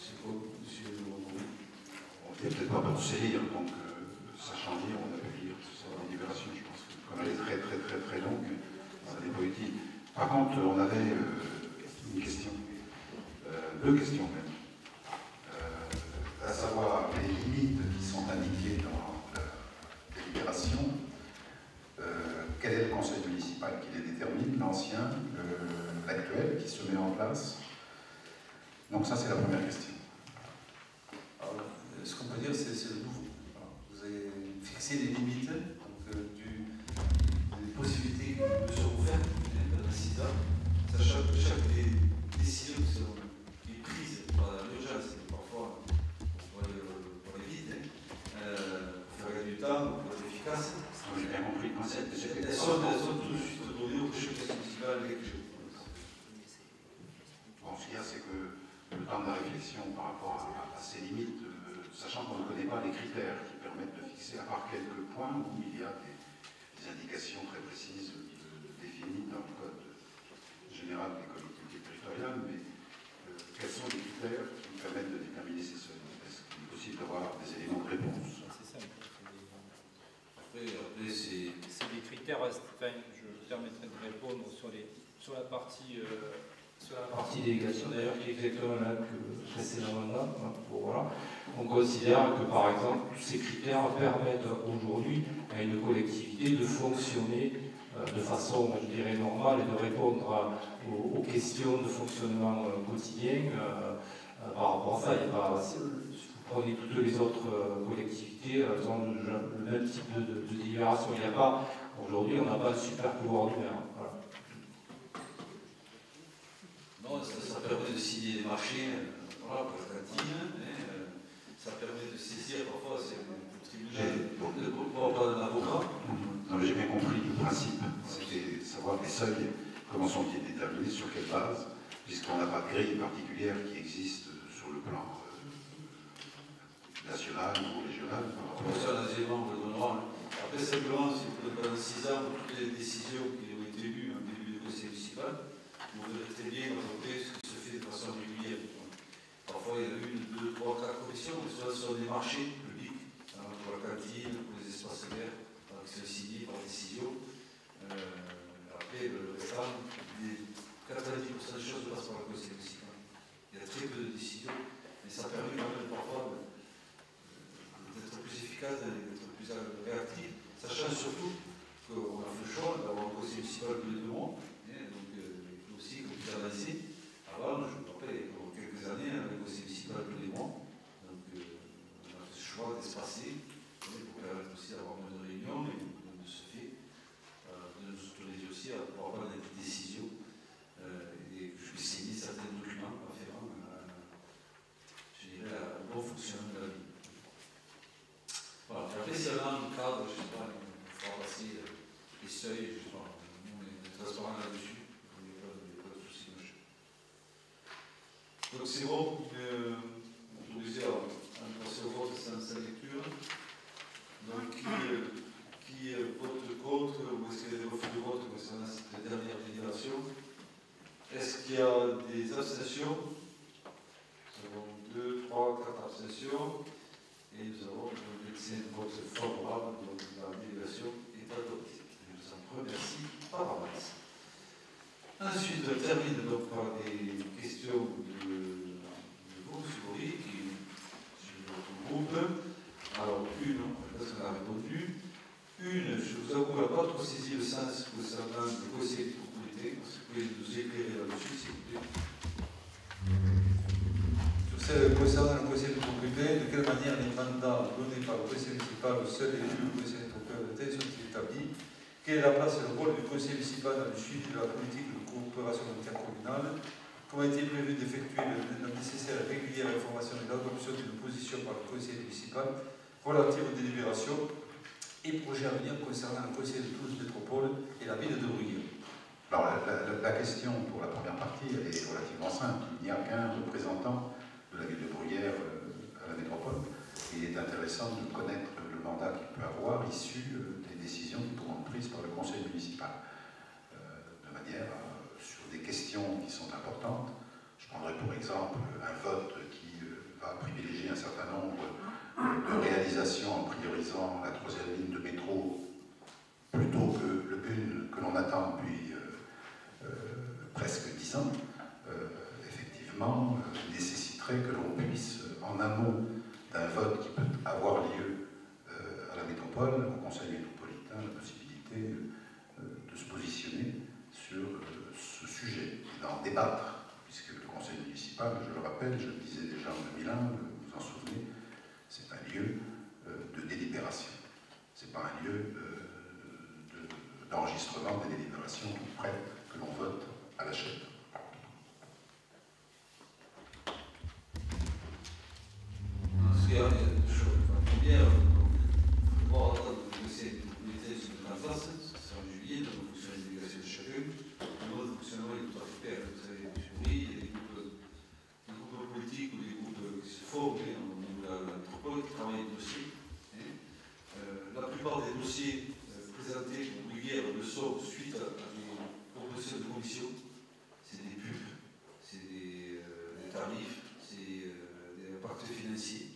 C'est comme monsieur le Peut-être pas pour se lire, donc euh, sachant lire, on a pu lire sur la libération, je pense comme elle est très très très très longue, ça n'est pas. Par contre, on avait euh, une question, euh, deux questions même, euh, à savoir les limites qui sont indiquées dans la délibération. Euh, quel est le conseil municipal qui les détermine, l'ancien, l'actuel qui se met en place? Donc ça c'est la première question. Ce qu'on peut dire, c'est le nouveau. Alors, Vous avez fixé des limites donc, euh, du- des possibilités qui sont offertes dans l'incident, sachant que chaque des décisions qui est prise par l'urgence, et parfois pour aller, euh, pour aller vite, hein, euh, pour faire gagner du temps, pour être efficace, J'ai bien compris le concept. elles sont, elles sont tout de suite données au chef municipal avec quelque chose. Bon, ce qu'il y a, c'est que le temps de la réflexion par rapport à, à ces limites, sachant qu'on ne connaît pas les critères qui permettent de fixer, à part quelques points où il y a des, des indications très précises euh, définies dans le code général des collectivités territoriales, mais euh, quels sont les critères qui nous permettent de déterminer ces seuils? Est-ce qu'il est possible d'avoir des éléments de réponse? C'est simple. Après, après c'est. Des critères, enfin, je me permettrai de répondre sur, les, sur la partie, euh, sur la partie délégation d'ailleurs qui est exactement la même que le précédent mandat. hein, pour- voilà. On considère que par exemple tous ces critères permettent aujourd'hui à une collectivité de fonctionner euh, de façon, je dirais, normale et de répondre aux, questions de fonctionnement euh, quotidien. euh, par rapport à ça, il y a pas, si vous prenez toutes les autres collectivités, elles ont le, même type de, délibération. Il n'y a pas, aujourd'hui, on n'a pas de super pouvoir du maire. Non, ça, permet de signer des marchés voilà, pour cantine. Ça permet de saisir parfois c'est le tribunal pour pas d'un avocat. Non, j'ai bien compris le principe, c'était savoir les seuils, comment sont-ils déterminés, sur quelle base, puisqu'on n'a pas de grille particulière qui existe sur le plan euh, national ou régional. ça, on le donnera. Après, simplement, si vous pendant 6 ans, toutes les décisions qui ont été lues en début de conseil municipal, vous verrez très bien ce qui se fait de façon régulière. Parfois, il y a une, deux, trois, quatre commissions, mais soit sur des marchés publics, hein, pour la cantine, pour les espaces verts, hein, qui sont signés par décision. Euh, après, le restant, les 90% des choses passent par le conseil municipal. Il y a très peu de décisions, mais ça permet quand même parfois de- d'être plus efficace, d'être plus réactif, sachant surtout qu'on a fait le choix d'avoir un conseil municipal tous les deux mois, hein, donc euh, aussi, comme vous avez dit, avant, je me rappelle, il y a quelques années, on avait un conseil municipal tous les mois, donc euh, on a fait ce choix d'espacer, hein, pour permettre aussi d'avoir moins de réunions, et de ce fait, euh, de nous autoriser aussi à pouvoir prendre des décisions, euh, et que je puisse signer certains documents afférents à, je dirais, au bon fonctionnement de la ville. Voilà, puis après, s'il y a un cadre, je ne sais pas, il faudra passer euh, les seuils, je ne sais pas, nous on est transparent là-dessus, il n'y a pas de, il y a pas de souci. machin. Donc c'est bon, euh, autorisé à, à passer au vote sans, sans lecture. Donc qui, euh, qui euh, vote contre ou est-ce qu'il y a des refus de vote concernant cette dernière délibération Est-ce qu'il y a des abstentions Nous avons deux, trois, quatre abstentions. Et nous avons un médecin de vote favorable, donc la délégation est adoptée. Je vous en remercie par avance. Ensuite, on termine donc par des questions de, de vous, M. Bory, qui sur votre groupe. Alors, une, parce qu'on a répondu. Une, je vous avoue, n'a pas trop saisi le sens concernant le conseil de propriété. Est-ce que vous pouvez nous éclairer là-dessus, s'il vous plaît Concernant le conseil de propriété, de quelle manière les mandats donnés par le conseil municipal au seul élu du conseil propriété sont-ils établis? Quelle est la place et le rôle du conseil municipal dans le suivi de la politique de coopération intercommunale? Comment est-il prévu d'effectuer le- la nécessaire et régulière information de l'adoption d'une position par le conseil municipal relative aux délibérations et projets à venir concernant le conseil de Toulouse Métropole et la ville de Bruyères Alors la, question pour la première partie, est relativement simple. Il n'y a qu'un représentant de la ville de Bruyères euh, à la métropole. Il est intéressant de connaître le mandat qu'il peut avoir issu euh, des décisions qui pourront être prises par le conseil municipal. Euh, de manière, sur des questions qui sont importantes, je prendrai pour exemple un vote qui va privilégier un certain nombre de réalisations en priorisant la troisième ligne de métro plutôt que le une que l'on attend depuis presque dix ans, effectivement, euh, que l'on puisse, euh, en amont d'un vote qui peut avoir lieu euh, à la métropole, au conseil métropolitain, la possibilité euh, de se positionner sur ce sujet et d'en débattre, puisque le conseil municipal, je le rappelle, je le disais déjà en 2001, vous vous en souvenez, c'est un lieu de délibération. C'est pas un lieu de- d'enregistrement des délibérations tout que l'on vote à la chaîne. Euh, dossiers euh, présentés pour le sont suite à des propositions de commission. C'est des pubs, c'est des, euh, des tarifs, c'est euh, des impacts financiers.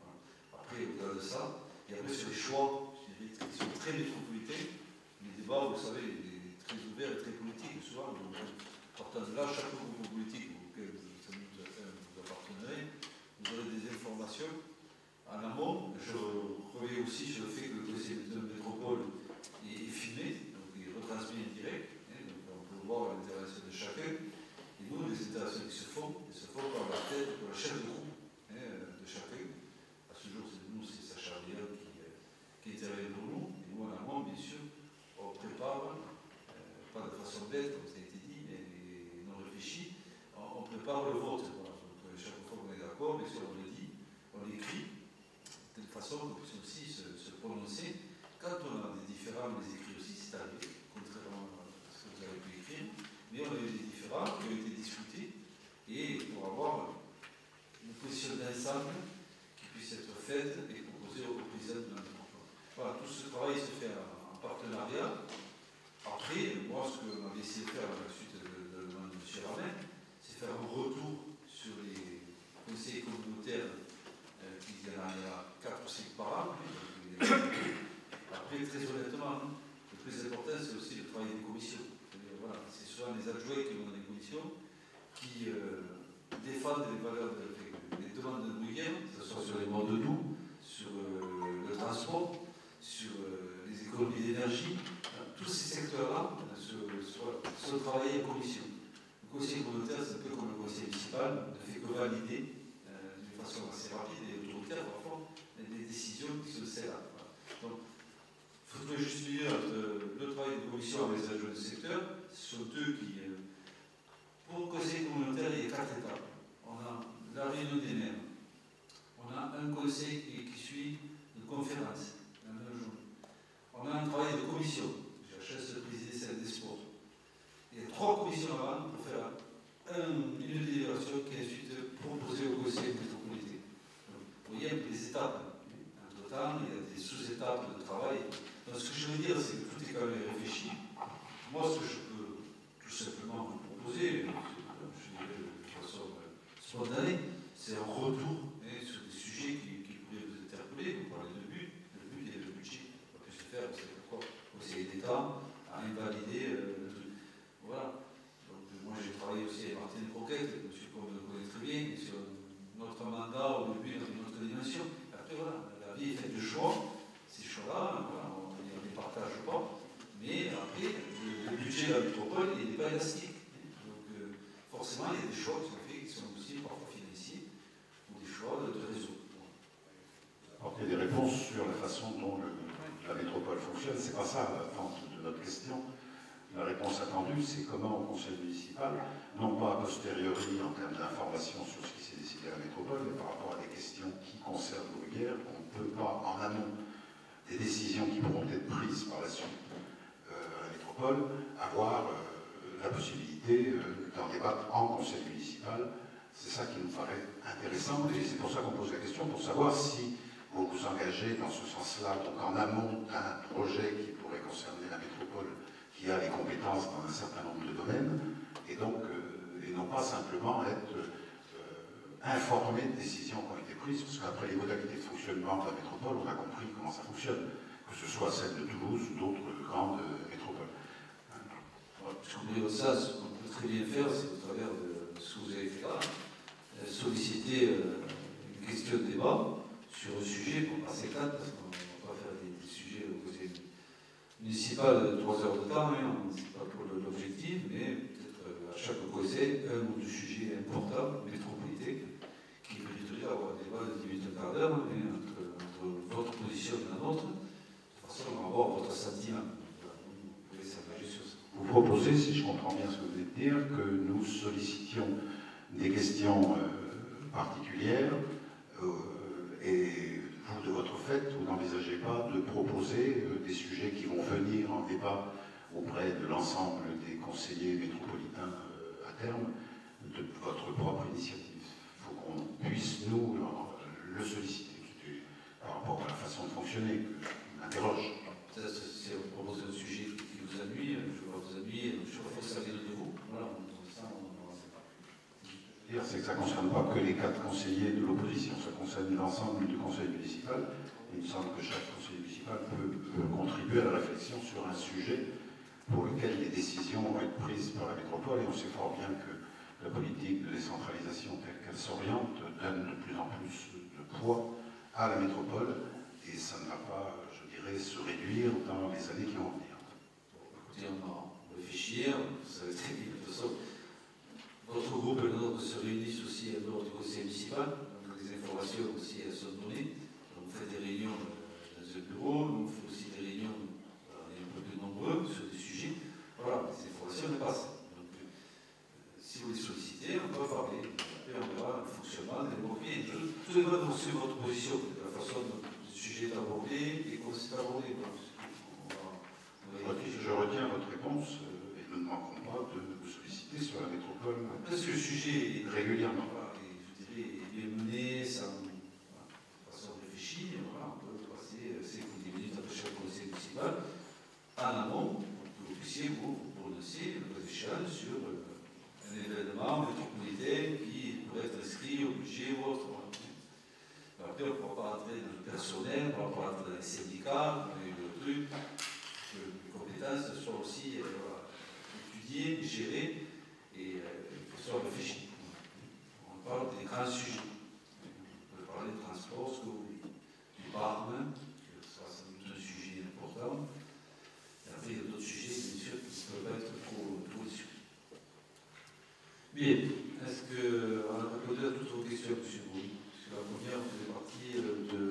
Voilà. Après, au-delà de ça, et après sur les choix, je dirais, qui sont très métropolitains, les débats, vous savez, il est très ouvert et très politique souvent. Donc, partant de là, chaque groupe politique auquel vous, sans doute, euh, vous appartenez, vous aurez des informations en amont. Je reviens aussi sur le fait que le dossier de métropole est filmé, donc il est retransmis en direct. hein, donc on peut voir l'intervention de chacun. Et nous, les interventions qui se font, elles se font par la tête, par le chef de groupe hein, de chacun. À ce jour, c'est nous, c'est Sacha Riel qui, euh, qui intervient pour nous. Et nous, en amont, bien sûr, on prépare, euh, pas de façon bête, comme ça a été dit, mais non réfléchi, on, on prépare le vote. Voilà. Donc, euh, chaque fois qu'on est d'accord, bien sûr, on le dit, on l'écrit, de telle façon qu'on puisse aussi se, se prononcer. Quand on a des différends, on les écrit aussi, c'est arrivé, contrairement à ce que vous avez pu écrire. Mais on a eu des différends qui ont été discutés et pour avoir une position d'ensemble qui puisse être faite et proposée au président de l'entreprise. Voilà, tout ce travail se fait en, en partenariat. Après, moi, ce qu'on avait essayé de faire à la suite de, de, de, demande de M. Ramin, c'est faire un retour sur les conseils communautaires euh, qui il y en a, il y en a 4 ou 5 par an. hein, donc, il y a- Après, très honnêtement, hein, le plus important, c'est aussi le travail des commissions. C'est-à-dire, Voilà, c'est souvent les adjoints qui euh, défendent les valeurs, de, les demandes de Bruyère, que ce soit sur les modes doux, sur euh, le transport, sur euh, les économies d'énergie. Tous ces secteurs-là se, se- se travailler en commission. Le conseil communautaire, c'est un peu comme le conseil municipal, ne fait que valider d'une façon assez rapide et autoritaire parfois des décisions qui se serrent. Voilà. Donc, il faudrait juste dire le travail de commission avec les adjoints de secteur, ce sont eux qui. Pour le conseil communautaire, il y a quatre étapes. On a la réunion des maires, on a un conseil qui, suit une conférence, la même journée. On a un travail de commission, de présider celle des sports. Il y a trois commissions avant pour faire un- une délibération qui est ensuite proposée au conseil métropolitain. Vous voyez les étapes. Entre-temps, il y a des sous-étapes de travail. Donc, ce que je veux dire, c'est que tout est quand même réfléchi. Moi, ce que je peux tout simplement je dirais de façon euh, spontanée, c'est un retour sur des sujets qui, qui pourraient vous interpeller. Vous parlez de but, le but et le budget. On peut se faire, c'est pourquoi le Conseil d'État a invalidé euh, le truc. Voilà. Euh, moi, j'ai travaillé aussi avec Martine Croquette, monsieur Combe le connaît très bien, sur notre mandat au début dans une autre dimension. Après, voilà, la vie est faite de choix. Ces choix-là, on les partage pas. Mais après, le, budget de la métropole, n'est pas élastique. Forcément, il y a des choix qui sont faits qui sont aussi parfois financiers ou des choix de, réseau. apporter des réponses sur la façon dont la métropole fonctionne. C'est pas ça l'attente de notre question. La réponse attendue, c'est comment au conseil municipal, non pas a posteriori en termes d'information sur ce qui s'est décidé à la métropole, mais par rapport à des questions qui concernent Bruyères, on ne peut pas en amont des décisions qui pourront être prises par la suite euh, à la métropole, avoir euh, la possibilité euh, d'en débattre en conseil municipal. C'est ça qui nous paraît intéressant et c'est pour ça qu'on pose la question, pour savoir si vous vous engagez dans ce sens-là, donc en amont d'un projet qui pourrait concerner la métropole qui a les compétences dans un certain nombre de domaines, et donc, euh, et non pas simplement être euh, informé de décisions qui ont été prises, parce qu'après les modalités de fonctionnement de la métropole, on a compris comment ça fonctionne, que ce soit celle de Toulouse ou d'autres grandes ça, ce qu'on peut très bien faire, c'est au travers de ce que vous avez fait là, euh, solliciter euh, une question de débat sur un sujet pour passer quatre, parce qu'on ne va pas faire des, sujets au conseil municipal de trois heures de temps, hein, c'est pas pour l'objectif, mais peut-être euh, à chaque conseil, un ou deux sujets importants, métropolitains, qui mériteraient d'avoir un débat de 10 minutes, quart d'heure, mais entre, entre votre position et la nôtre, de façon à avoir votre sentiment. Voilà, Vous pouvez s'engager sur ça. Vous proposez, si je comprends bien ce que vous venez de dire, que nous sollicitions des questions euh, particulières euh, et vous, de votre fait, vous n'envisagez pas de proposer euh, des sujets qui vont venir en débat auprès de l'ensemble des conseillers métropolitains à terme de votre propre initiative. Il faut qu'on puisse, nous, le solliciter. Par rapport à la façon de fonctionner que je m'interroge. Si on un sujet qui vous ennuie, vous ennuyer, je vienne de vous. Voilà, on, ça, on n'en sait pas. dire, c'est que ça ne concerne pas que les quatre conseillers de l'opposition, ça concerne l'ensemble du conseil municipal. Il me semble que chaque conseiller municipal peut, peut contribuer à la réflexion sur un sujet pour lequel les décisions vont être prises par la métropole. Et on sait fort bien que la politique de décentralisation telle qu'elle s'oriente donne de plus en plus de poids à la métropole et ça ne va pas, je dirais, se réduire dans les années qui vont venir. Écoutez, on va réfléchir, savez très bien, de toute façon, votre groupe et se réunissent aussi à bord du conseil municipal, donc les informations aussi elles sont données. On fait des réunions euh, dans un bureau, on fait aussi des réunions, euh, un peu plus nombreux sur des sujets. Voilà, les informations passent. Donc, euh, si vous les sollicitez, on peut parler. Après, on verra le fonctionnement, le développer. Tout dépend de votre position, de la façon dont le sujet est abordé et comment c'est abordé. va- va je retiens votre réponse ne manquerons pas de vous solliciter sur la métropole Parce que le sujet est régulièrement. voilà, et je dirais, est bien mené, sans, façon réfléchie, voilà, on peut passer 5 ou 10 minutes après chaque conseil municipal en amont pour que vous puissiez vous, prononcer, le cas sur euh, un événement métropolitain qui pourrait être inscrit au budget ou autre. Après, on ne pourra pas rentrer dans le personnel, on ne pourra pas rentrer dans les syndicats, dans les trucs, que les compétences soient aussi euh, gérées et euh, qu'il soit réfléchi. On parle des grands sujets. On peut parler de transport, ce que vous voulez. Du barman, que ça c'est un sujet important. Et après, il y a d'autres sujets, bien sûr, qui ne peuvent pas être trop, trop discutés. Bien, est-ce qu'on a répondu à toutes vos questions, M. Bouy Parce que la première faisait partie euh, de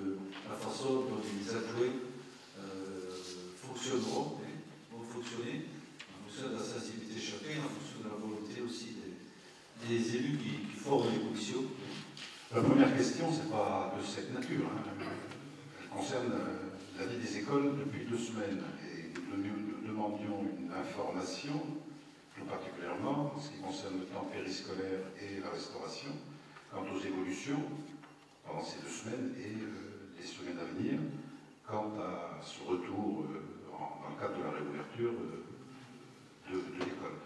la façon dont les adjoints euh, fonctionneront, hein, vont fonctionner, en fonction de la sensibilité de chacun, en fonction de la volonté aussi des, des élus qui, qui forment les commissions. La première question, c'est nature. hein. Elle concerne euh, la vie des écoles depuis deux semaines. Et nous, demandions une information, plus particulièrement en ce qui concerne le temps périscolaire et la restauration, quant aux évolutions pendant ces deux semaines et euh, les semaines à venir, quant à ce retour euh, en- dans le cadre de la réouverture de, de l'école.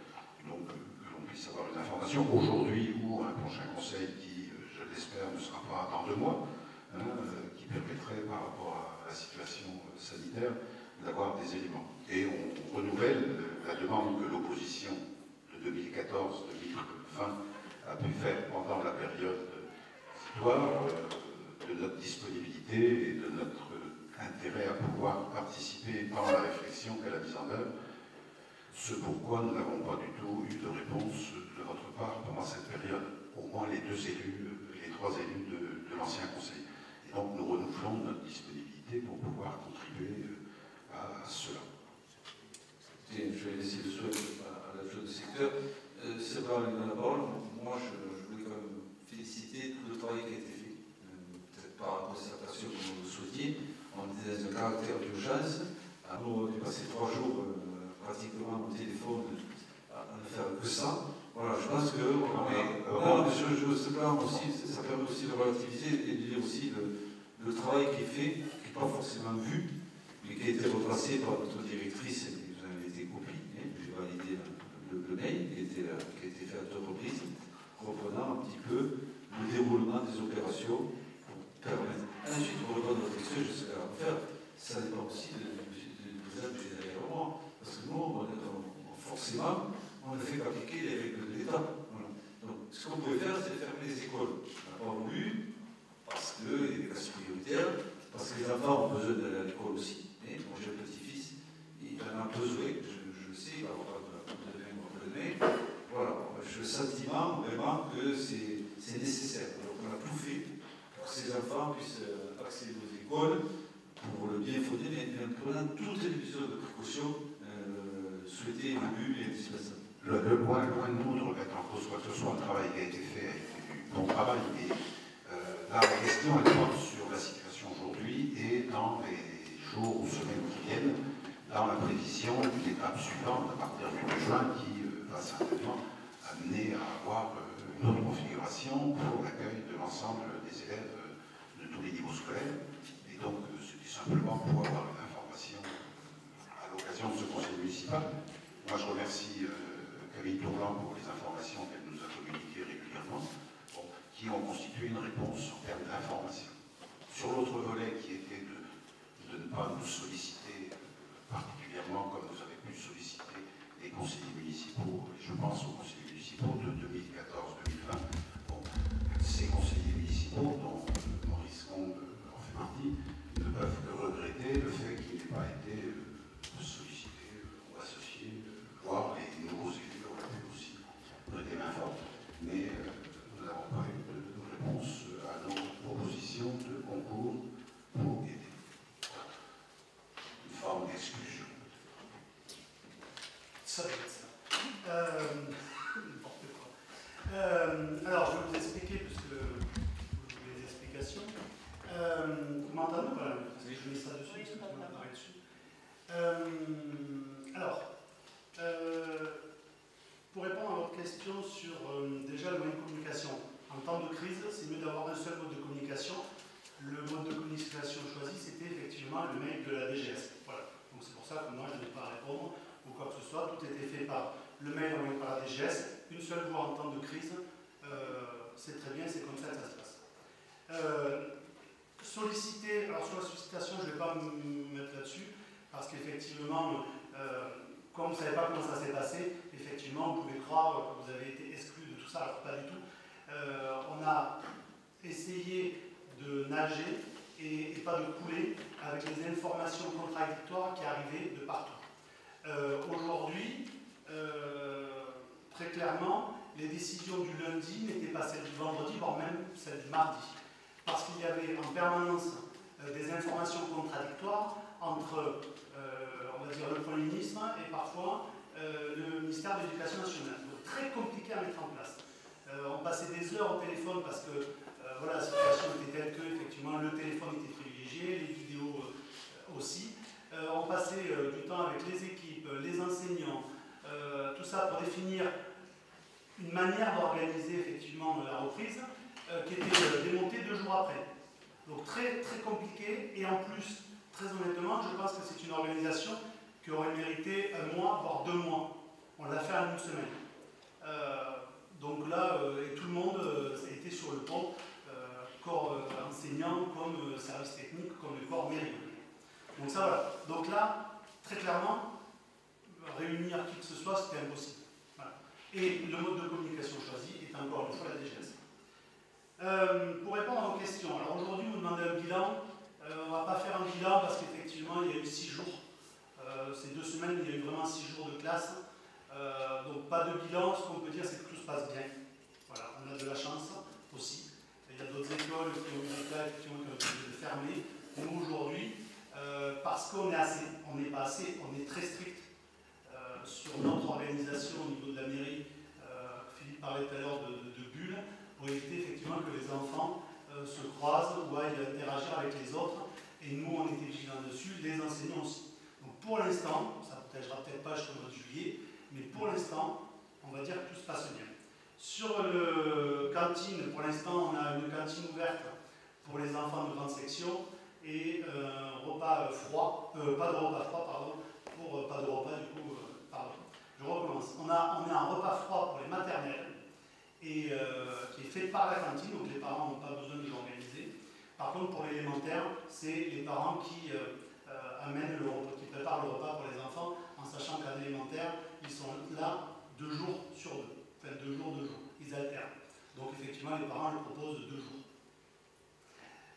Donc, que l'on puisse avoir une information aujourd'hui ou un prochain conseil qui, je l'espère, ne sera pas dans deux mois, hein, euh, qui permettrait, par rapport à la situation euh, d'avoir des éléments. Et on renouvelle la demande que l'opposition de 2014-2020 a pu faire pendant la période victoire euh, de notre disponibilité et de notre intérêt à pouvoir participer dans la réflexion qu'elle a mise en œuvre ce pourquoi nous n'avons pas du tout eu de réponse de votre part pendant cette période, au moins les deux élus, les trois élus de, de l'ancien conseil. Et donc nous renouvelons notre disponibilité pour pouvoir euh, à cela. Je vais laisser le souhait à, à la chose du secteur. Euh, c'est pas la parole. Moi, je, voulais quand même féliciter tout le travail qui a été fait. Euh, Peut-être la concertation comme vous le souhaitiez. Était dans un caractère d'urgence. Ah, Nous, on est passé trois jours euh, pratiquement au téléphone à, ne que ça. Voilà, je pense que. Non, je, aussi, ça permet aussi de relativiser et de dire aussi le, le travail qui est fait, qui n'est pas forcément vu, qui a été retracé par notre directrice, et vous avez été copie, hein, j'ai validé le, le- mail qui, qui a été fait à deux reprises, reprenant un petit peu le déroulement des opérations pour permettre. Ensuite, pour répondre à votre question, je sais faire, ça dépend aussi du président que j'ai derrière moi, parce que nous, forcément, on ne fait qu'appliquer les règles de l'État. Donc, ce qu'on pouvait faire, c'est fermer les écoles. On n'a pas voulu, parce des classes prioritaires, parce que les enfants ont besoin d'aller à l'école aussi. Mon jeune petit-fils, il en a besoin, je, je sais, alors pas de demain ou après-demain. Voilà, le sentiment vraiment que c'est nécessaire. Donc, on a tout fait pour que ces enfants puissent euh, accéder aux écoles pour le bien fondé, mais mais en prenant toutes les mesures de précaution euh, souhaitées, voulues et indispensables. Le, le point, de nous de remettre en cause quoi que ce soit, le travail qui a été fait a été du bon travail. Et euh, la question, elle porte sur la situation aujourd'hui et dans les ou semaines qui viennent, dans la prévision d'une étape suivante à partir du 2 juin qui euh, va certainement amener à avoir euh, une autre configuration pour l'accueil de l'ensemble des élèves euh, de tous les niveaux scolaires. Et donc, c'était simplement pour avoir une information à l'occasion de ce conseil municipal. Moi, je remercie Camille Tourlan pour les informations qu'elle nous a communiquées régulièrement, qui ont constitué une réponse en termes d'information. Sur l'autre volet qui était de, ne pas nous solliciter particulièrement comme nous avez pu solliciter les conseillers municipaux, et je pense aux conseillers municipaux de 2014-2020, bon, ces conseillers municipaux, dont euh, Maurice Combe euh, en fait partie, ne peuvent que regretter le fait qu'il n'ait pas été euh, sollicité euh, ou associé, euh, voire les nouveaux élus auraient pu aussi prêter main forte. Mais euh, nous n'avons pas eu de, de réponse à nos propositions de concours pour aider. Une forme d'exclusion. Ça va être ça. Euh, n'importe quoi. Euh, alors, je vais vous expliquer, puisque vous voulez des explications. Euh, vous m'entendez ou pas là Parce que je mets ça dessus, parce que tout le monde apparaît dessus. Euh, alors, euh, pour répondre à votre question sur euh, déjà le moyen de communication, en temps de crise, c'est mieux d'avoir un seul mode de communication. Le mode de communication choisi, c'était effectivement le mail de la DGS. Voilà. Donc c'est pour ça que moi, je n'ai pas à répondre ou quoi que ce soit. Tout était fait par le mail envoyé par la DGS. Une seule voix en temps de crise, euh, c'est très bien, c'est comme ça que ça se passe. Euh, solliciter, alors sur la sollicitation, je ne vais pas me mettre là-dessus, parce qu'effectivement, euh, comme vous ne savez pas comment ça s'est passé, effectivement, vous pouvez croire que vous avez été exclu de tout ça, alors pas du tout. On a essayé de nager et, pas de couler avec les informations contradictoires qui arrivaient de partout. Aujourd'hui, euh, très clairement, les décisions du lundi n'étaient pas celles du vendredi, voire même celles du mardi. Parce qu'il y avait en permanence euh, des informations contradictoires entre, euh, on va dire, le Premier ministre et parfois le ministère de l'Éducation nationale. Donc très compliqué à mettre en place. On passait des heures au téléphone parce que voilà, la situation était telle que effectivement le téléphone était privilégié, les vidéos aussi. On passait du temps avec les équipes, les enseignants, euh, tout ça pour définir une manière d'organiser effectivement la reprise euh, qui était démontée deux jours après. Donc très très compliqué et en plus, très honnêtement, je pense que c'est une organisation qui aurait mérité un mois, voire deux mois. On l'a fait en une semaine. Euh, donc là, euh, tout le monde a été sur le pont, corps enseignant comme service technique, comme corps mairie. Donc ça voilà. Donc là, très clairement, réunir qui que ce soit, c'était impossible. Et le mode de communication choisi est encore une fois la DGS. Euh, pour répondre à vos questions, alors aujourd'hui vous demandez un bilan. Euh, on ne va pas faire un bilan parce qu'effectivement il y a eu six jours. Euh, ces deux semaines, il y a eu vraiment six jours de classe. Donc pas de bilan, ce qu'on peut dire c'est que tout se passe bien. Voilà, on a de la chance aussi. Il y a d'autres écoles qui ont eu des classes qui ont été fermées. Nous aujourd'hui, parce qu'on est assez, on n'est pas assez, on est très strict sur notre organisation au niveau de la mairie. Euh, Philippe parlait tout à l'heure de, bulles, pour éviter effectivement que les enfants euh, se croisent ou aillent interagir avec les autres. Et nous, on était vigilants dessus, les enseignants aussi. Donc pour l'instant, ça ne protégera peut-être pas jusqu'au mois de juillet, mais pour l'instant, on va dire que tout se passe bien. Sur le cantine, pour l'instant, on a une cantine ouverte pour les enfants de grande section et un repas froid, euh, pas de repas froid, pardon, pour, euh, pas de repas du coup, euh, je recommence. On a, on a un repas froid pour les maternelles et qui est fait par la cantine, donc les parents n'ont pas besoin de l'organiser. Par contre, pour l'élémentaire, c'est les parents qui amènent le repas, qui préparent le repas pour les enfants, en sachant qu'à l'élémentaire, ils sont là deux jours sur deux. Enfin, deux jours, deux jours. Ils alternent. Donc, effectivement, les parents le proposent deux jours.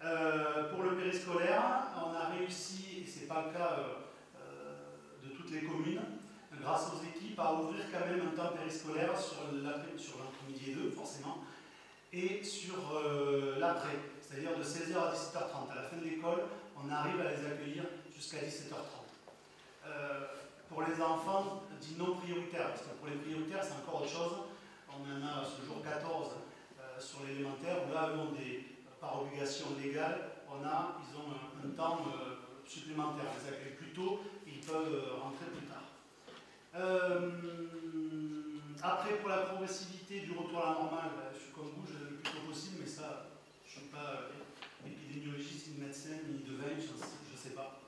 Euh, pour le périscolaire, on a réussi, et ce n'est pas le cas euh, de toutes les communes, grâce aux équipes, à ouvrir quand même un temps périscolaire sur l'entre-midi et deux, forcément, et sur euh, l'après, c'est-à-dire de 16h à 17h30. À la fin de l'école, on arrive à les accueillir jusqu'à 17h30. pour les enfants dits non prioritaires, parce que pour les prioritaires, c'est encore autre chose. On en a ce jour 14 sur l'élémentaire, où là, eux ont des, par obligation légale, on a, ils ont un, temps euh, supplémentaire. Ils accueillent plus tôt, ils peuvent euh, rentrer plus. Euh, après, pour la progressivité du retour à la normale, bah, je suis comme vous, je le plus possible, mais ça, je ne suis pas épidémiologiste, ni médecin, ni de veille, je ne sais pas.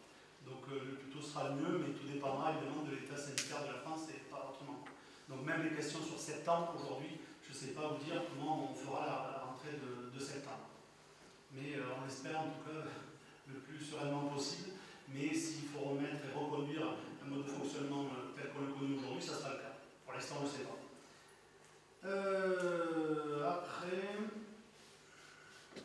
Donc le plus tôt sera le mieux, mais tout dépendra évidemment de l'état sanitaire de la France et pas autrement. Donc même les questions sur septembre aujourd'hui, je ne sais pas vous dire comment on fera la, rentrée de septembre mais euh, on espère en tout cas le plus sereinement possible. Mais s'il faut remettre et reconduire un mode de fonctionnement euh, tel qu'on le connaît aujourd'hui, ça sera le cas. Pour l'instant, on ne sait pas. Euh, après.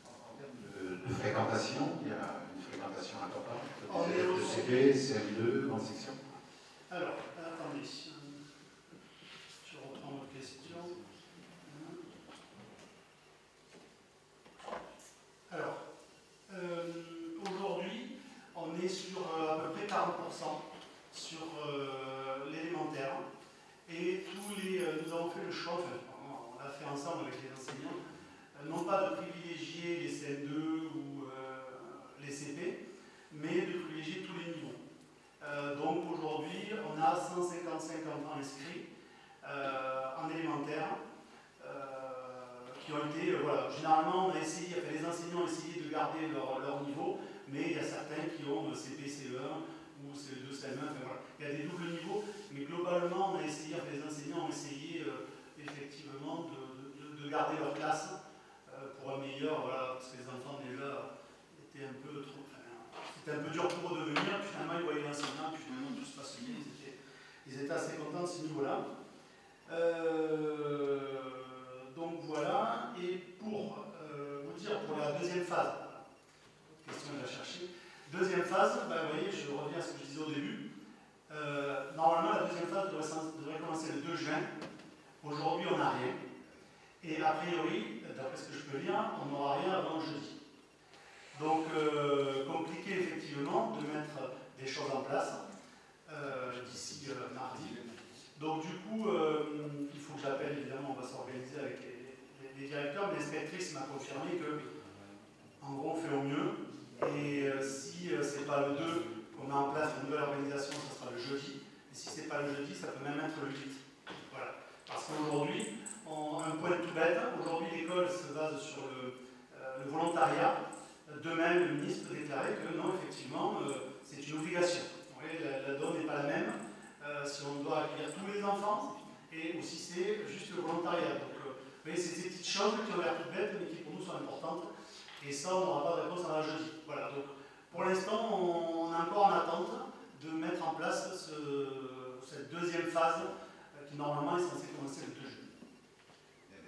En termes de, fréquentation, il y a une fréquentation importante. De CP, CM2, grande section Alors, attendez. Je reprends votre question. Alors, euh, aujourd'hui, on est sur euh, à peu près 40% sur euh, Et les, nous avons fait le choix, on l'a fait ensemble avec les enseignants, non pas de privilégier les CN2 ou les CP, mais de privilégier tous les niveaux. donc aujourd'hui, on a 155 enfants inscrits en élémentaire qui ont été, euh, voilà, généralement on a essayé, les enseignants ont essayé de garder leur, leur, niveau, mais il y a certains qui ont CP, CE1 ou CE2, CM1, enfin voilà, il y a des doubles niveaux, mais globalement on a essayé, les enseignants ont essayé euh, effectivement de, de, garder leur classe euh, pour un meilleur, voilà, parce que les enfants déjà étaient un peu trop, c'était un peu dur pour eux de venir, puis finalement ils voyaient l'enseignant, puis finalement tout se passe bien, ils étaient, ils étaient assez contents de ce niveau-là. Euh, donc voilà, et pour vous dire, pour la deuxième phase, question à chercher, deuxième phase, bah, vous voyez, je reviens à ce que je disais au début, euh, normalement la deuxième phase devrait, commencer le 2 juin, aujourd'hui on n'a rien, et a priori, d'après ce que je peux lire, on n'aura rien avant jeudi. Donc euh, compliqué effectivement de mettre des choses en place d'ici mardi. Donc du coup, il faut que j'appelle, évidemment, on va s'organiser avec les directeurs, l'inspectrice m'a confirmé que, en gros, on fait au mieux. Et euh, si euh, ce n'est pas le 2 qu'on met en place une nouvelle organisation, ce sera le jeudi. Et si ce n'est pas le jeudi, ça peut même être le 8. Voilà. Parce qu'aujourd'hui, un point tout bête, aujourd'hui l'école se base sur le, euh, volontariat. Demain, le ministre déclarait que non, effectivement, c'est une obligation. la, la, donne n'est pas la même. si on doit accueillir tous les enfants, et aussi c'est juste le volontariat. Mais c'est ces petites choses qui ont l'air toutes bêtes, mais qui pour nous sont importantes. Et ça, on n'aura pas de réponse avant jeudi. Voilà, donc pour l'instant, on est encore en attente de mettre en place cette deuxième phase euh, qui normalement est censée commencer le 2 juillet.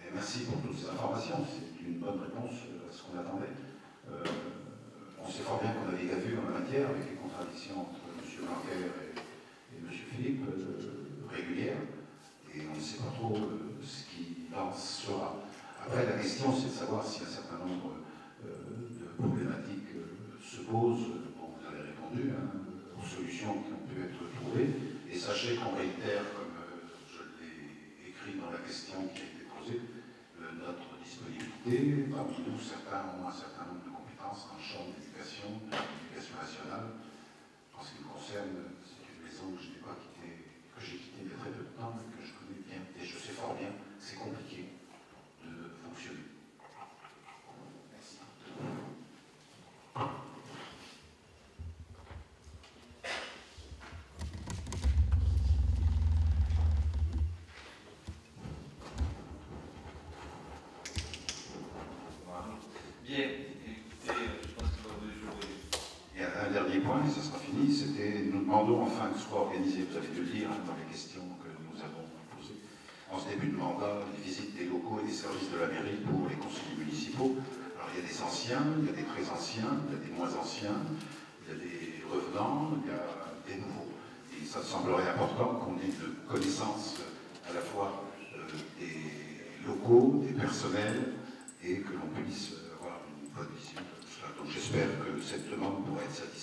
Eh merci pour toutes ces informations. C'est une bonne réponse à ce qu'on attendait. Euh, on sait fort bien qu'on a des vues en la matière avec les contradictions entre M. Blanquer et, M. Philippe euh, régulières. Et on ne sait pas trop ce qui sera. Après, la question, c'est de savoir si un certain nombre euh, de problématiques euh, se posent. Bon, vous avez répondu hein, aux solutions qui ont pu être trouvées. Et sachez qu'on réitère, comme euh, je l'ai écrit dans la question qui a été posée, notre disponibilité. Parmi nous, certains ont un certain nombre de compétences dans le champ de l'éducation, l'éducation nationale. En ce qui me concerne, c'est une maison que je n'ai pas quittée, que j'ai quittée il y a très peu de temps, mais que je connais bien. Et je sais fort semblerait important qu'on ait une connaissance euh, à la fois euh, des locaux, des personnels, et que l'on puisse euh, avoir une bonne vision de tout cela. Donc j'espère que cette demande pourra être satisfaite.